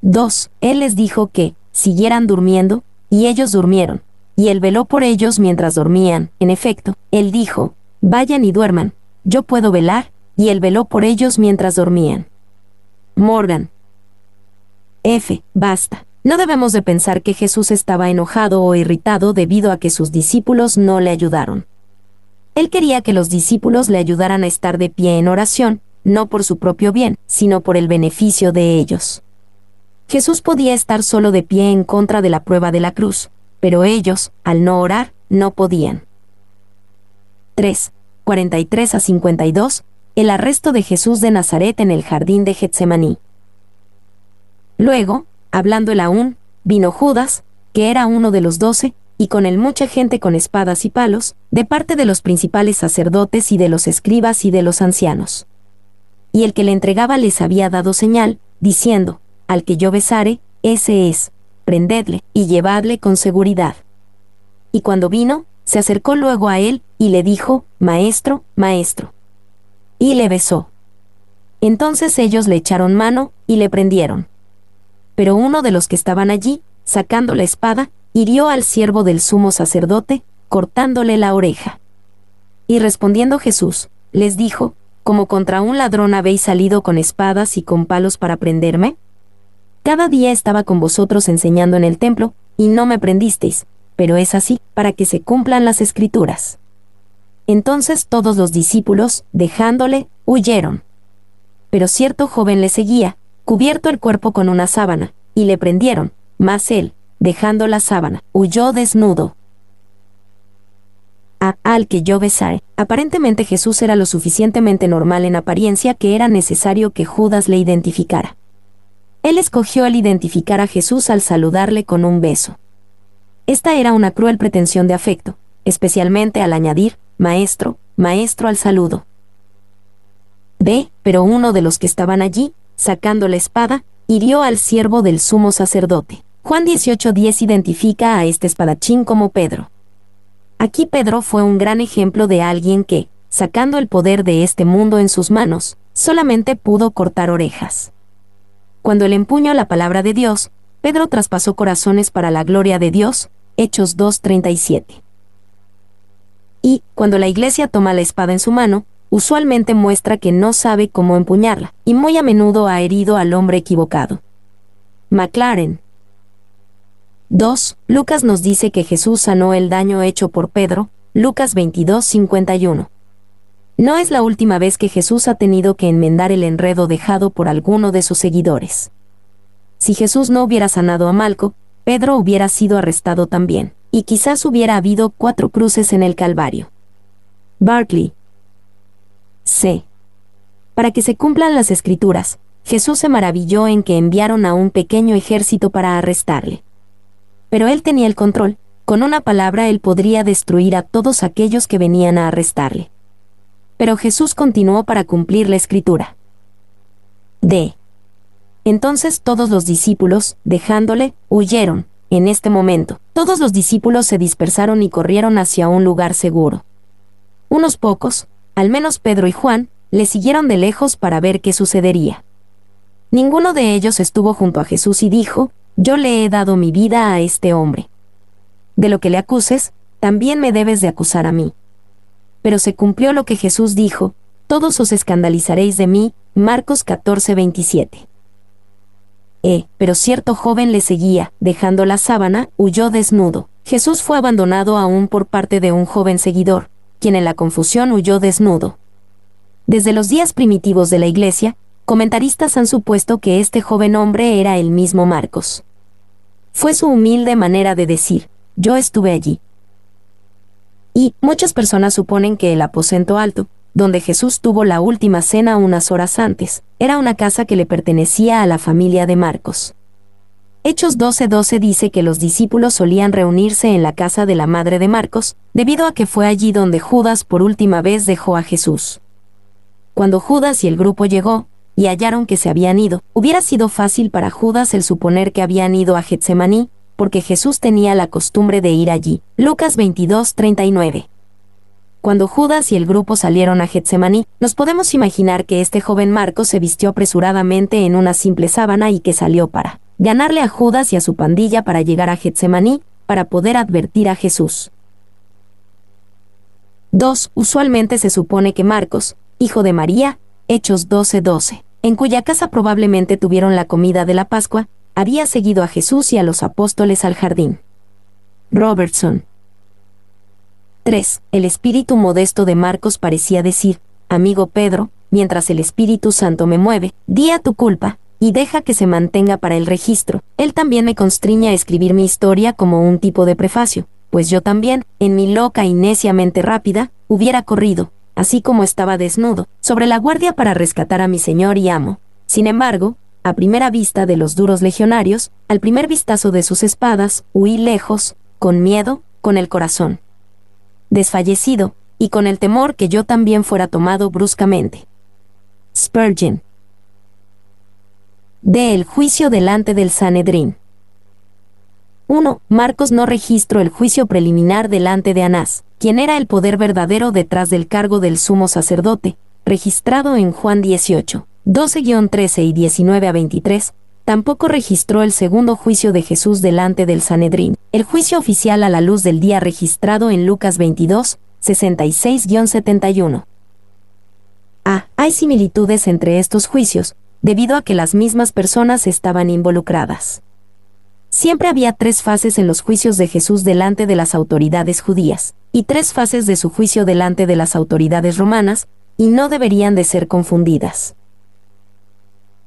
2. Él les dijo que, siguieran durmiendo, y ellos durmieron, y él veló por ellos mientras dormían. En efecto, él dijo, vayan y duerman, yo puedo velar, y él veló por ellos mientras dormían. Morgan. F. Basta. No debemos de pensar que Jesús estaba enojado o irritado debido a que sus discípulos no le ayudaron. Él quería que los discípulos le ayudaran a estar de pie en oración, no por su propio bien, sino por el beneficio de ellos. Jesús podía estar solo de pie en contra de la prueba de la cruz, pero ellos, al no orar, no podían. 3. 43 a 52, el arresto de Jesús de Nazaret en el jardín de Getsemaní. Luego, hablando el aún, vino Judas, que era uno de los doce, y con él mucha gente con espadas y palos, de parte de los principales sacerdotes y de los escribas y de los ancianos. Y el que le entregaba les había dado señal, diciendo, Al que yo besare, ese es, prendedle, y llevadle con seguridad. Y cuando vino, se acercó luego a él, y le dijo, Maestro, Maestro. Y le besó. Entonces ellos le echaron mano, y le prendieron. Pero uno de los que estaban allí, sacando la espada, hirió al siervo del sumo sacerdote, cortándole la oreja. Y respondiendo Jesús, les dijo, ¿Como contra un ladrón habéis salido con espadas y con palos para prenderme? Cada día estaba con vosotros enseñando en el templo, y no me prendisteis, pero es así, para que se cumplan las escrituras. Entonces todos los discípulos, dejándole, huyeron. Pero cierto joven le seguía, cubierto el cuerpo con una sábana, y le prendieron, mas él, dejando la sábana, huyó desnudo. A, al que yo besare. Aparentemente Jesús era lo suficientemente normal en apariencia que era necesario que Judas le identificara. Él escogió el identificar a Jesús al saludarle con un beso. Esta era una cruel pretensión de afecto, especialmente al añadir, maestro, maestro al saludo. B. Pero uno de los que estaban allí, sacando la espada, hirió al siervo del sumo sacerdote. Juan 18:10 identifica a este espadachín como Pedro. Aquí Pedro fue un gran ejemplo de alguien que, sacando el poder de este mundo en sus manos, solamente pudo cortar orejas. Cuando le empuñó la palabra de Dios, Pedro traspasó corazones para la gloria de Dios, Hechos 2.37. Y, cuando la iglesia toma la espada en su mano, usualmente muestra que no sabe cómo empuñarla, y muy a menudo ha herido al hombre equivocado. McLaren. 2. Lucas nos dice que Jesús sanó el daño hecho por Pedro, Lucas 22, 51. No es la última vez que Jesús ha tenido que enmendar el enredo dejado por alguno de sus seguidores. Si Jesús no hubiera sanado a Malco, Pedro hubiera sido arrestado también, y quizás hubiera habido cuatro cruces en el Calvario. Barclay. C. Para que se cumplan las escrituras, Jesús se maravilló en que enviaron a un pequeño ejército para arrestarle. Pero él tenía el control, con una palabra él podría destruir a todos aquellos que venían a arrestarle. Pero Jesús continuó para cumplir la escritura. D. Entonces todos los discípulos, dejándole, huyeron. En este momento, todos los discípulos se dispersaron y corrieron hacia un lugar seguro. Unos pocos, al menos Pedro y Juan, le siguieron de lejos para ver qué sucedería. Ninguno de ellos estuvo junto a Jesús y dijo, Yo le he dado mi vida a este hombre. De lo que le acuses, también me debes de acusar a mí. Pero se cumplió lo que Jesús dijo, Todos os escandalizaréis de mí, Marcos 14, 27. Eh, pero cierto joven le seguía, dejando la sábana, huyó desnudo. Jesús fue abandonado aún por parte de un joven seguidor, quien en la confusión huyó desnudo. Desde los días primitivos de la iglesia, comentaristas han supuesto que este joven hombre era el mismo Marcos. Fue su humilde manera de decir, yo estuve allí. Y muchas personas suponen que el aposento alto, donde Jesús tuvo la última cena unas horas antes, era una casa que le pertenecía a la familia de Marcos. Hechos 12:12 dice que los discípulos solían reunirse en la casa de la madre de Marcos, debido a que fue allí donde Judas por última vez dejó a Jesús. Cuando Judas y el grupo llegó, y hallaron que se habían ido, hubiera sido fácil para Judas el suponer que habían ido a Getsemaní, porque Jesús tenía la costumbre de ir allí. Lucas 22:39. Cuando Judas y el grupo salieron a Getsemaní, nos podemos imaginar que este joven Marcos se vistió apresuradamente en una simple sábana y que salió para ganarle a Judas y a su pandilla para llegar a Getsemaní, para poder advertir a Jesús. 2. Usualmente se supone que Marcos, hijo de María, Hechos 12:12, en cuya casa probablemente tuvieron la comida de la Pascua, había seguido a Jesús y a los apóstoles al jardín. Robertson. 3. El espíritu modesto de Marcos parecía decir, amigo Pedro, mientras el Espíritu Santo me mueve, di a tu culpa, y deja que se mantenga para el registro. Él también me constriña a escribir mi historia como un tipo de prefacio, pues yo también, en mi loca y neciamente rápida, hubiera corrido, así como estaba desnudo, sobre la guardia para rescatar a mi señor y amo. Sin embargo, a primera vista de los duros legionarios, al primer vistazo de sus espadas, huí lejos, con miedo, con el corazón desfallecido, y con el temor que yo también fuera tomado bruscamente. Spurgeon. De el juicio delante del Sanedrín. 1. Marcos no registró el juicio preliminar delante de Anás, quien era el poder verdadero detrás del cargo del sumo sacerdote, registrado en Juan 18, 12-13 y 19 a 23, tampoco registró el segundo juicio de Jesús delante del Sanedrín, el juicio oficial a la luz del día registrado en Lucas 22, 66-71. Ah, hay similitudes entre estos juicios, debido a que las mismas personas estaban involucradas. Siempre había tres fases en los juicios de Jesús delante de las autoridades judías, y tres fases de su juicio delante de las autoridades romanas, y no deberían de ser confundidas.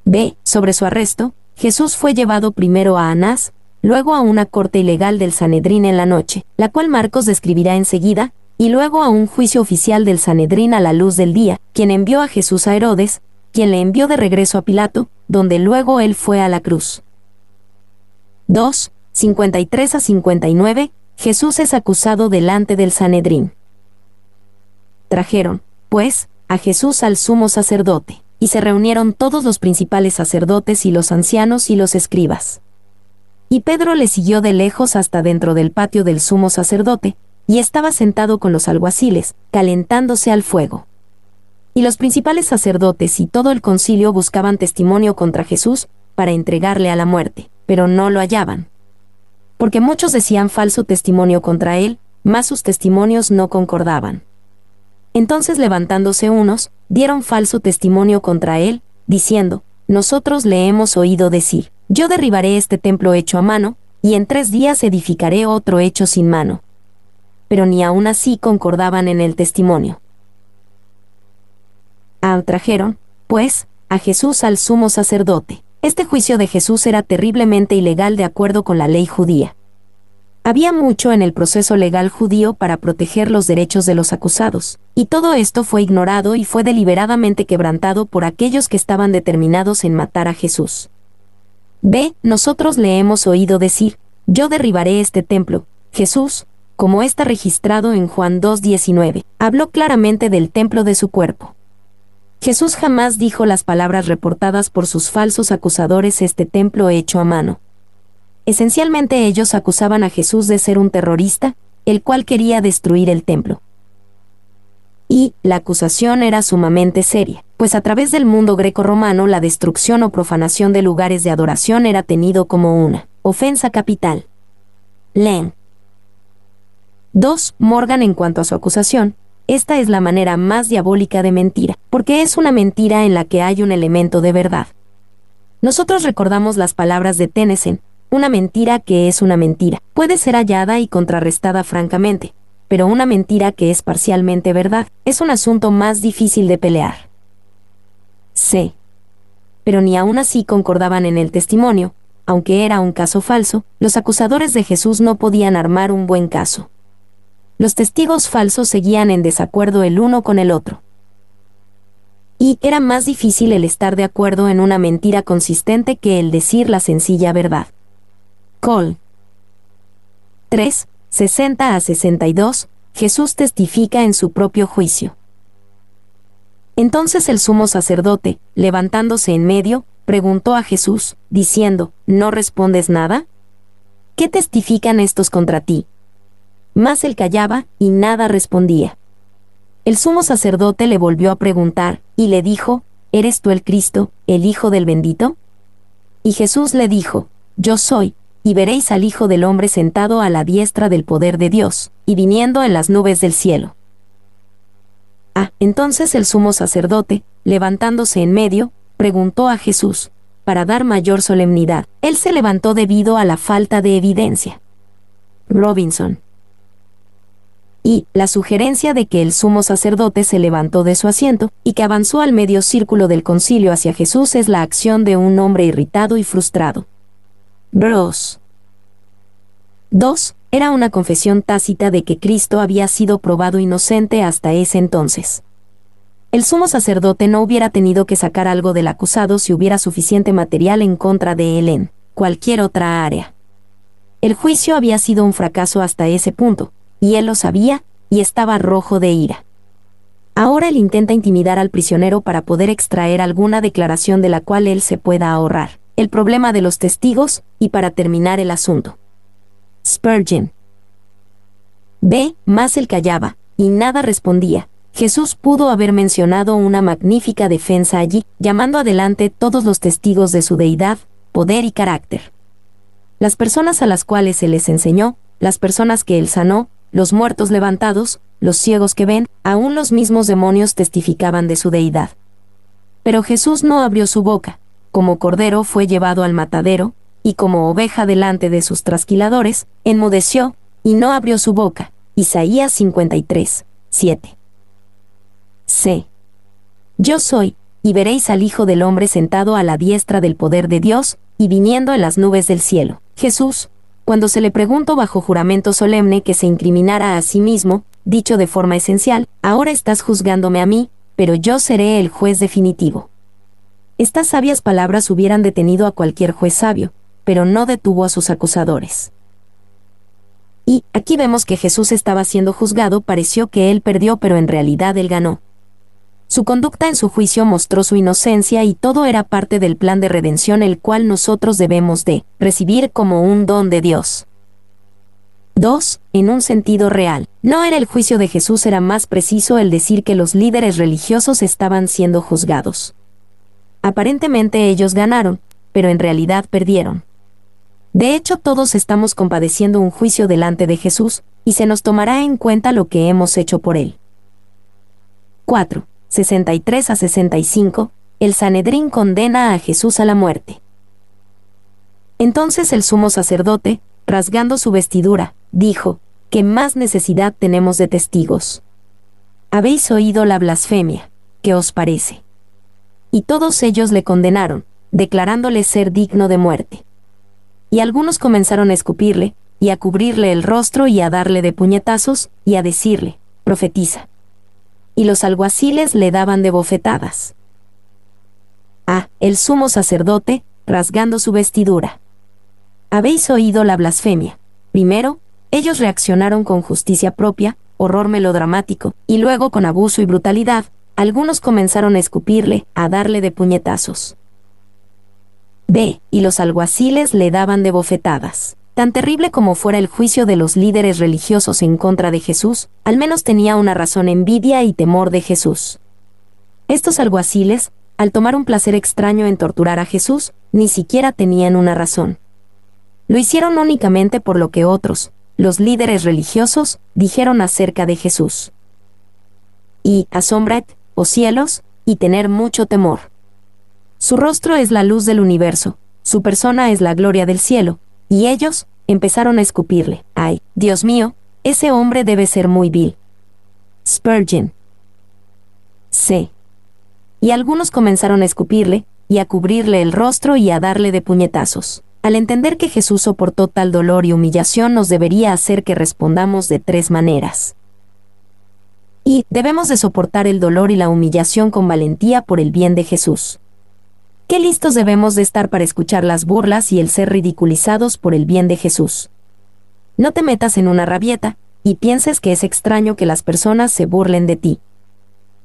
B. Sobre su arresto, Jesús fue llevado primero a Anás, luego a una corte ilegal del Sanedrín en la noche, la cual Marcos describirá enseguida, y luego a un juicio oficial del Sanedrín a la luz del día, quien envió a Jesús a Herodes, quien le envió de regreso a Pilato, donde luego él fue a la cruz. 2. 53 a 59, Jesús es acusado delante del Sanedrín. Trajeron, pues, a Jesús al sumo sacerdote, y se reunieron todos los principales sacerdotes y los ancianos y los escribas. Y Pedro le siguió de lejos hasta dentro del patio del sumo sacerdote, y estaba sentado con los alguaciles, calentándose al fuego. Y los principales sacerdotes y todo el concilio buscaban testimonio contra Jesús para entregarle a la muerte pero no lo hallaban. Porque muchos decían falso testimonio contra él, mas sus testimonios no concordaban. Entonces levantándose unos, dieron falso testimonio contra él, diciendo, nosotros le hemos oído decir, yo derribaré este templo hecho a mano, y en tres días edificaré otro hecho sin mano. Pero ni aun así concordaban en el testimonio. Trajeron, pues, a Jesús al sumo sacerdote. Este juicio de Jesús era terriblemente ilegal de acuerdo con la ley judía. Había mucho en el proceso legal judío para proteger los derechos de los acusados, y todo esto fue ignorado y fue deliberadamente quebrantado por aquellos que estaban determinados en matar a Jesús. B. Nosotros le hemos oído decir, yo derribaré este templo. Jesús, como está registrado en Juan 2.19, habló claramente del templo de su cuerpo. Jesús jamás dijo las palabras reportadas por sus falsos acusadores este templo hecho a mano. Esencialmente ellos acusaban a Jesús de ser un terrorista, el cual quería destruir el templo. Y la acusación era sumamente seria, pues a través del mundo greco-romano la destrucción o profanación de lugares de adoración era tenido como una ofensa capital. Len. 2. Morgan en cuanto a su acusación, esta es la manera más diabólica de mentira, porque es una mentira en la que hay un elemento de verdad. Nosotros recordamos las palabras de Tennyson, una mentira que es una mentira, puede ser hallada y contrarrestada francamente, pero una mentira que es parcialmente verdad es un asunto más difícil de pelear. C. Pero ni aún así concordaban en el testimonio, aunque era un caso falso, los acusadores de Jesús no podían armar un buen caso los testigos falsos seguían en desacuerdo el uno con el otro. Y era más difícil el estar de acuerdo en una mentira consistente que el decir la sencilla verdad. Col. 3, 60 a 62, Jesús testifica en su propio juicio. Entonces el sumo sacerdote, levantándose en medio, preguntó a Jesús, diciendo, ¿No respondes nada? ¿Qué testifican estos contra ti? Más él callaba, y nada respondía. El sumo sacerdote le volvió a preguntar, y le dijo, ¿Eres tú el Cristo, el Hijo del bendito? Y Jesús le dijo, Yo soy, y veréis al Hijo del hombre sentado a la diestra del poder de Dios, y viniendo en las nubes del cielo. Ah, entonces el sumo sacerdote, levantándose en medio, preguntó a Jesús, para dar mayor solemnidad. Él se levantó debido a la falta de evidencia. Robinson y la sugerencia de que el sumo sacerdote se levantó de su asiento y que avanzó al medio círculo del concilio hacia Jesús es la acción de un hombre irritado y frustrado. Bros. 2. Era una confesión tácita de que Cristo había sido probado inocente hasta ese entonces. El sumo sacerdote no hubiera tenido que sacar algo del acusado si hubiera suficiente material en contra de él en cualquier otra área. El juicio había sido un fracaso hasta ese punto, y él lo sabía, y estaba rojo de ira. Ahora él intenta intimidar al prisionero para poder extraer alguna declaración de la cual él se pueda ahorrar, el problema de los testigos, y para terminar el asunto. Spurgeon. B. Más él callaba, y nada respondía. Jesús pudo haber mencionado una magnífica defensa allí, llamando adelante todos los testigos de su deidad, poder y carácter. Las personas a las cuales se les enseñó, las personas que él sanó, los muertos levantados, los ciegos que ven, aún los mismos demonios testificaban de su deidad. Pero Jesús no abrió su boca, como cordero fue llevado al matadero, y como oveja delante de sus trasquiladores, enmudeció, y no abrió su boca. Isaías 53, 7. C. Yo soy, y veréis al Hijo del Hombre sentado a la diestra del poder de Dios, y viniendo en las nubes del cielo. Jesús, cuando se le preguntó bajo juramento solemne que se incriminara a sí mismo, dicho de forma esencial, ahora estás juzgándome a mí, pero yo seré el juez definitivo. Estas sabias palabras hubieran detenido a cualquier juez sabio, pero no detuvo a sus acusadores. Y, aquí vemos que Jesús estaba siendo juzgado, pareció que él perdió, pero en realidad él ganó. Su conducta en su juicio mostró su inocencia y todo era parte del plan de redención el cual nosotros debemos de recibir como un don de Dios. 2. En un sentido real. No era el juicio de Jesús, era más preciso el decir que los líderes religiosos estaban siendo juzgados. Aparentemente ellos ganaron, pero en realidad perdieron. De hecho, todos estamos compadeciendo un juicio delante de Jesús, y se nos tomará en cuenta lo que hemos hecho por él. 4. 63 a 65, el Sanedrín condena a Jesús a la muerte. Entonces el sumo sacerdote, rasgando su vestidura, dijo, ¿qué más necesidad tenemos de testigos? Habéis oído la blasfemia, ¿qué os parece? Y todos ellos le condenaron, declarándole ser digno de muerte. Y algunos comenzaron a escupirle, y a cubrirle el rostro y a darle de puñetazos, y a decirle, profetiza. Y los alguaciles le daban de bofetadas. Ah, el sumo sacerdote, rasgando su vestidura. Habéis oído la blasfemia. Primero, ellos reaccionaron con justicia propia, horror melodramático, y luego con abuso y brutalidad, algunos comenzaron a escupirle, a darle de puñetazos. B. Y los alguaciles le daban de bofetadas. Tan terrible como fuera el juicio de los líderes religiosos en contra de Jesús, al menos tenía una razón envidia y temor de Jesús. Estos alguaciles, al tomar un placer extraño en torturar a Jesús, ni siquiera tenían una razón. Lo hicieron únicamente por lo que otros, los líderes religiosos, dijeron acerca de Jesús. Y, asombrad, oh cielos, y tener mucho temor. Su rostro es la luz del universo, su persona es la gloria del cielo, y ellos empezaron a escupirle. Ay, Dios mío, ese hombre debe ser muy vil. Spurgeon. C. Y algunos comenzaron a escupirle, y a cubrirle el rostro y a darle de puñetazos. Al entender que Jesús soportó tal dolor y humillación nos debería hacer que respondamos de tres maneras. Y debemos de soportar el dolor y la humillación con valentía por el bien de Jesús. Qué listos debemos de estar para escuchar las burlas y el ser ridiculizados por el bien de Jesús. No te metas en una rabieta y pienses que es extraño que las personas se burlen de ti.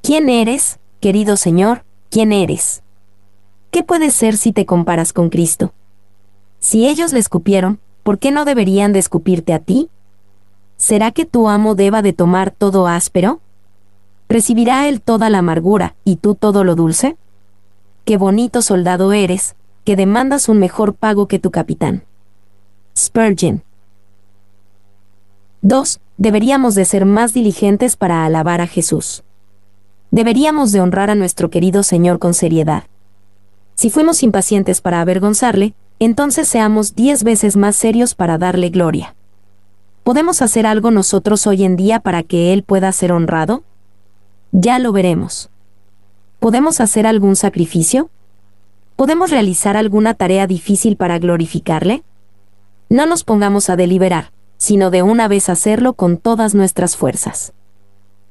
¿Quién eres, querido Señor? ¿Quién eres? ¿Qué puedes ser si te comparas con Cristo? Si ellos le escupieron, ¿por qué no deberían de escupirte a ti? ¿Será que tu amo deba de tomar todo áspero? ¿Recibirá él toda la amargura y tú todo lo dulce? qué bonito soldado eres, que demandas un mejor pago que tu capitán. Spurgeon. 2. Deberíamos de ser más diligentes para alabar a Jesús. Deberíamos de honrar a nuestro querido Señor con seriedad. Si fuimos impacientes para avergonzarle, entonces seamos diez veces más serios para darle gloria. ¿Podemos hacer algo nosotros hoy en día para que Él pueda ser honrado? Ya lo veremos. ¿Podemos hacer algún sacrificio? ¿Podemos realizar alguna tarea difícil para glorificarle? No nos pongamos a deliberar, sino de una vez hacerlo con todas nuestras fuerzas.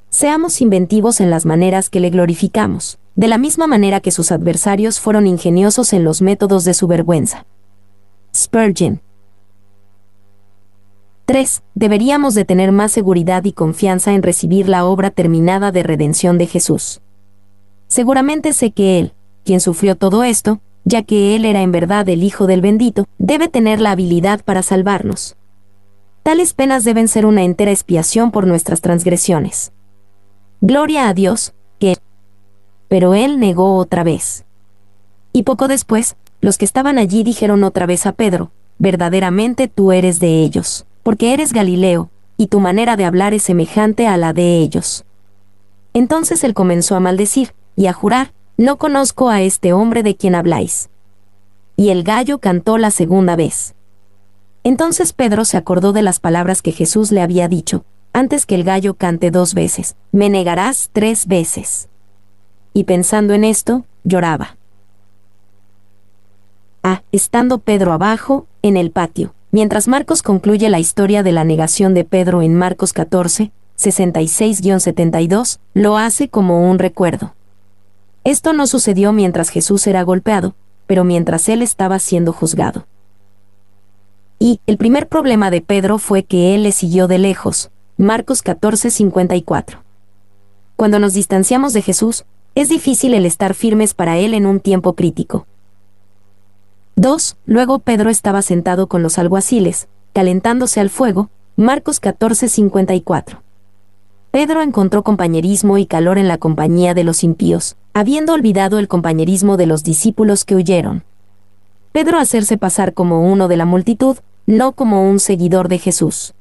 Seamos inventivos en las maneras que le glorificamos, de la misma manera que sus adversarios fueron ingeniosos en los métodos de su vergüenza. Spurgeon. 3. Deberíamos de tener más seguridad y confianza en recibir la obra terminada de redención de Jesús. Seguramente sé que Él, quien sufrió todo esto, ya que Él era en verdad el Hijo del bendito, debe tener la habilidad para salvarnos. Tales penas deben ser una entera expiación por nuestras transgresiones. Gloria a Dios, que... Pero Él negó otra vez. Y poco después, los que estaban allí dijeron otra vez a Pedro, verdaderamente tú eres de ellos, porque eres Galileo, y tu manera de hablar es semejante a la de ellos. Entonces él comenzó a maldecir, y a jurar, no conozco a este hombre de quien habláis. Y el gallo cantó la segunda vez. Entonces Pedro se acordó de las palabras que Jesús le había dicho, antes que el gallo cante dos veces, me negarás tres veces. Y pensando en esto, lloraba. Ah, estando Pedro abajo, en el patio, mientras Marcos concluye la historia de la negación de Pedro en Marcos 14, 66-72, lo hace como un recuerdo. Esto no sucedió mientras Jesús era golpeado, pero mientras él estaba siendo juzgado. Y el primer problema de Pedro fue que él le siguió de lejos. Marcos 14:54. Cuando nos distanciamos de Jesús, es difícil el estar firmes para él en un tiempo crítico. 2. Luego Pedro estaba sentado con los alguaciles, calentándose al fuego. Marcos 14:54. Pedro encontró compañerismo y calor en la compañía de los impíos, habiendo olvidado el compañerismo de los discípulos que huyeron. Pedro hacerse pasar como uno de la multitud, no como un seguidor de Jesús.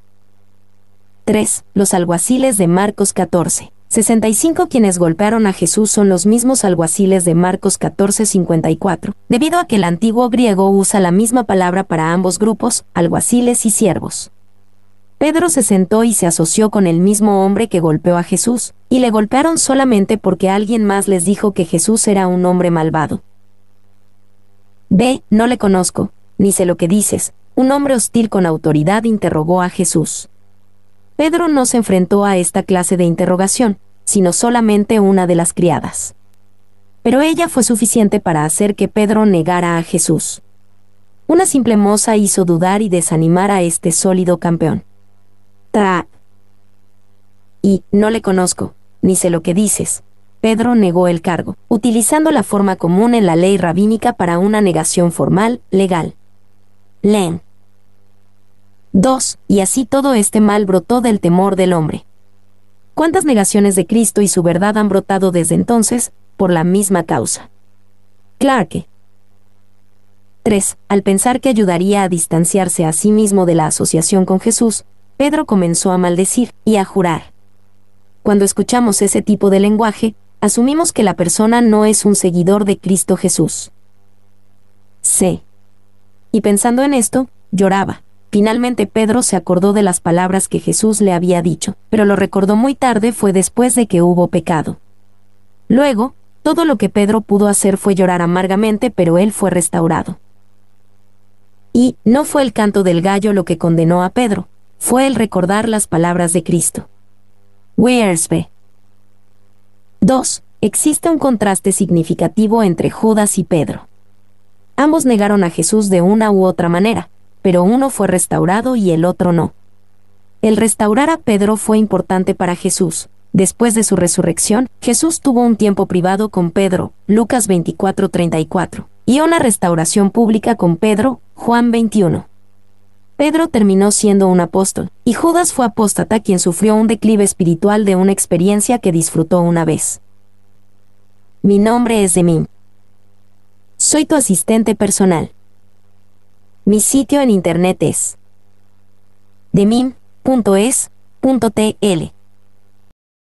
3. Los alguaciles de Marcos 14. 65 quienes golpearon a Jesús son los mismos alguaciles de Marcos 14:54, debido a que el antiguo griego usa la misma palabra para ambos grupos, alguaciles y siervos. Pedro se sentó y se asoció con el mismo hombre que golpeó a Jesús, y le golpearon solamente porque alguien más les dijo que Jesús era un hombre malvado. B. No le conozco, ni sé lo que dices. Un hombre hostil con autoridad interrogó a Jesús. Pedro no se enfrentó a esta clase de interrogación, sino solamente una de las criadas. Pero ella fue suficiente para hacer que Pedro negara a Jesús. Una simple moza hizo dudar y desanimar a este sólido campeón. Ta. Y, no le conozco, ni sé lo que dices. Pedro negó el cargo, utilizando la forma común en la ley rabínica para una negación formal, legal. Len. 2. Y así todo este mal brotó del temor del hombre. ¿Cuántas negaciones de Cristo y su verdad han brotado desde entonces, por la misma causa? Clarke. 3. Al pensar que ayudaría a distanciarse a sí mismo de la asociación con Jesús, Pedro comenzó a maldecir y a jurar. Cuando escuchamos ese tipo de lenguaje, asumimos que la persona no es un seguidor de Cristo Jesús. C. Y pensando en esto, lloraba. Finalmente Pedro se acordó de las palabras que Jesús le había dicho, pero lo recordó muy tarde fue después de que hubo pecado. Luego, todo lo que Pedro pudo hacer fue llorar amargamente, pero él fue restaurado. Y no fue el canto del gallo lo que condenó a Pedro, fue el recordar las palabras de Cristo. Wearsbe. 2. Existe un contraste significativo entre Judas y Pedro. Ambos negaron a Jesús de una u otra manera, pero uno fue restaurado y el otro no. El restaurar a Pedro fue importante para Jesús. Después de su resurrección, Jesús tuvo un tiempo privado con Pedro, Lucas 24:34, y una restauración pública con Pedro, Juan 21. Pedro terminó siendo un apóstol, y Judas fue apóstata quien sufrió un declive espiritual de una experiencia que disfrutó una vez. Mi nombre es Demim. Soy tu asistente personal. Mi sitio en internet es demim.es.tl.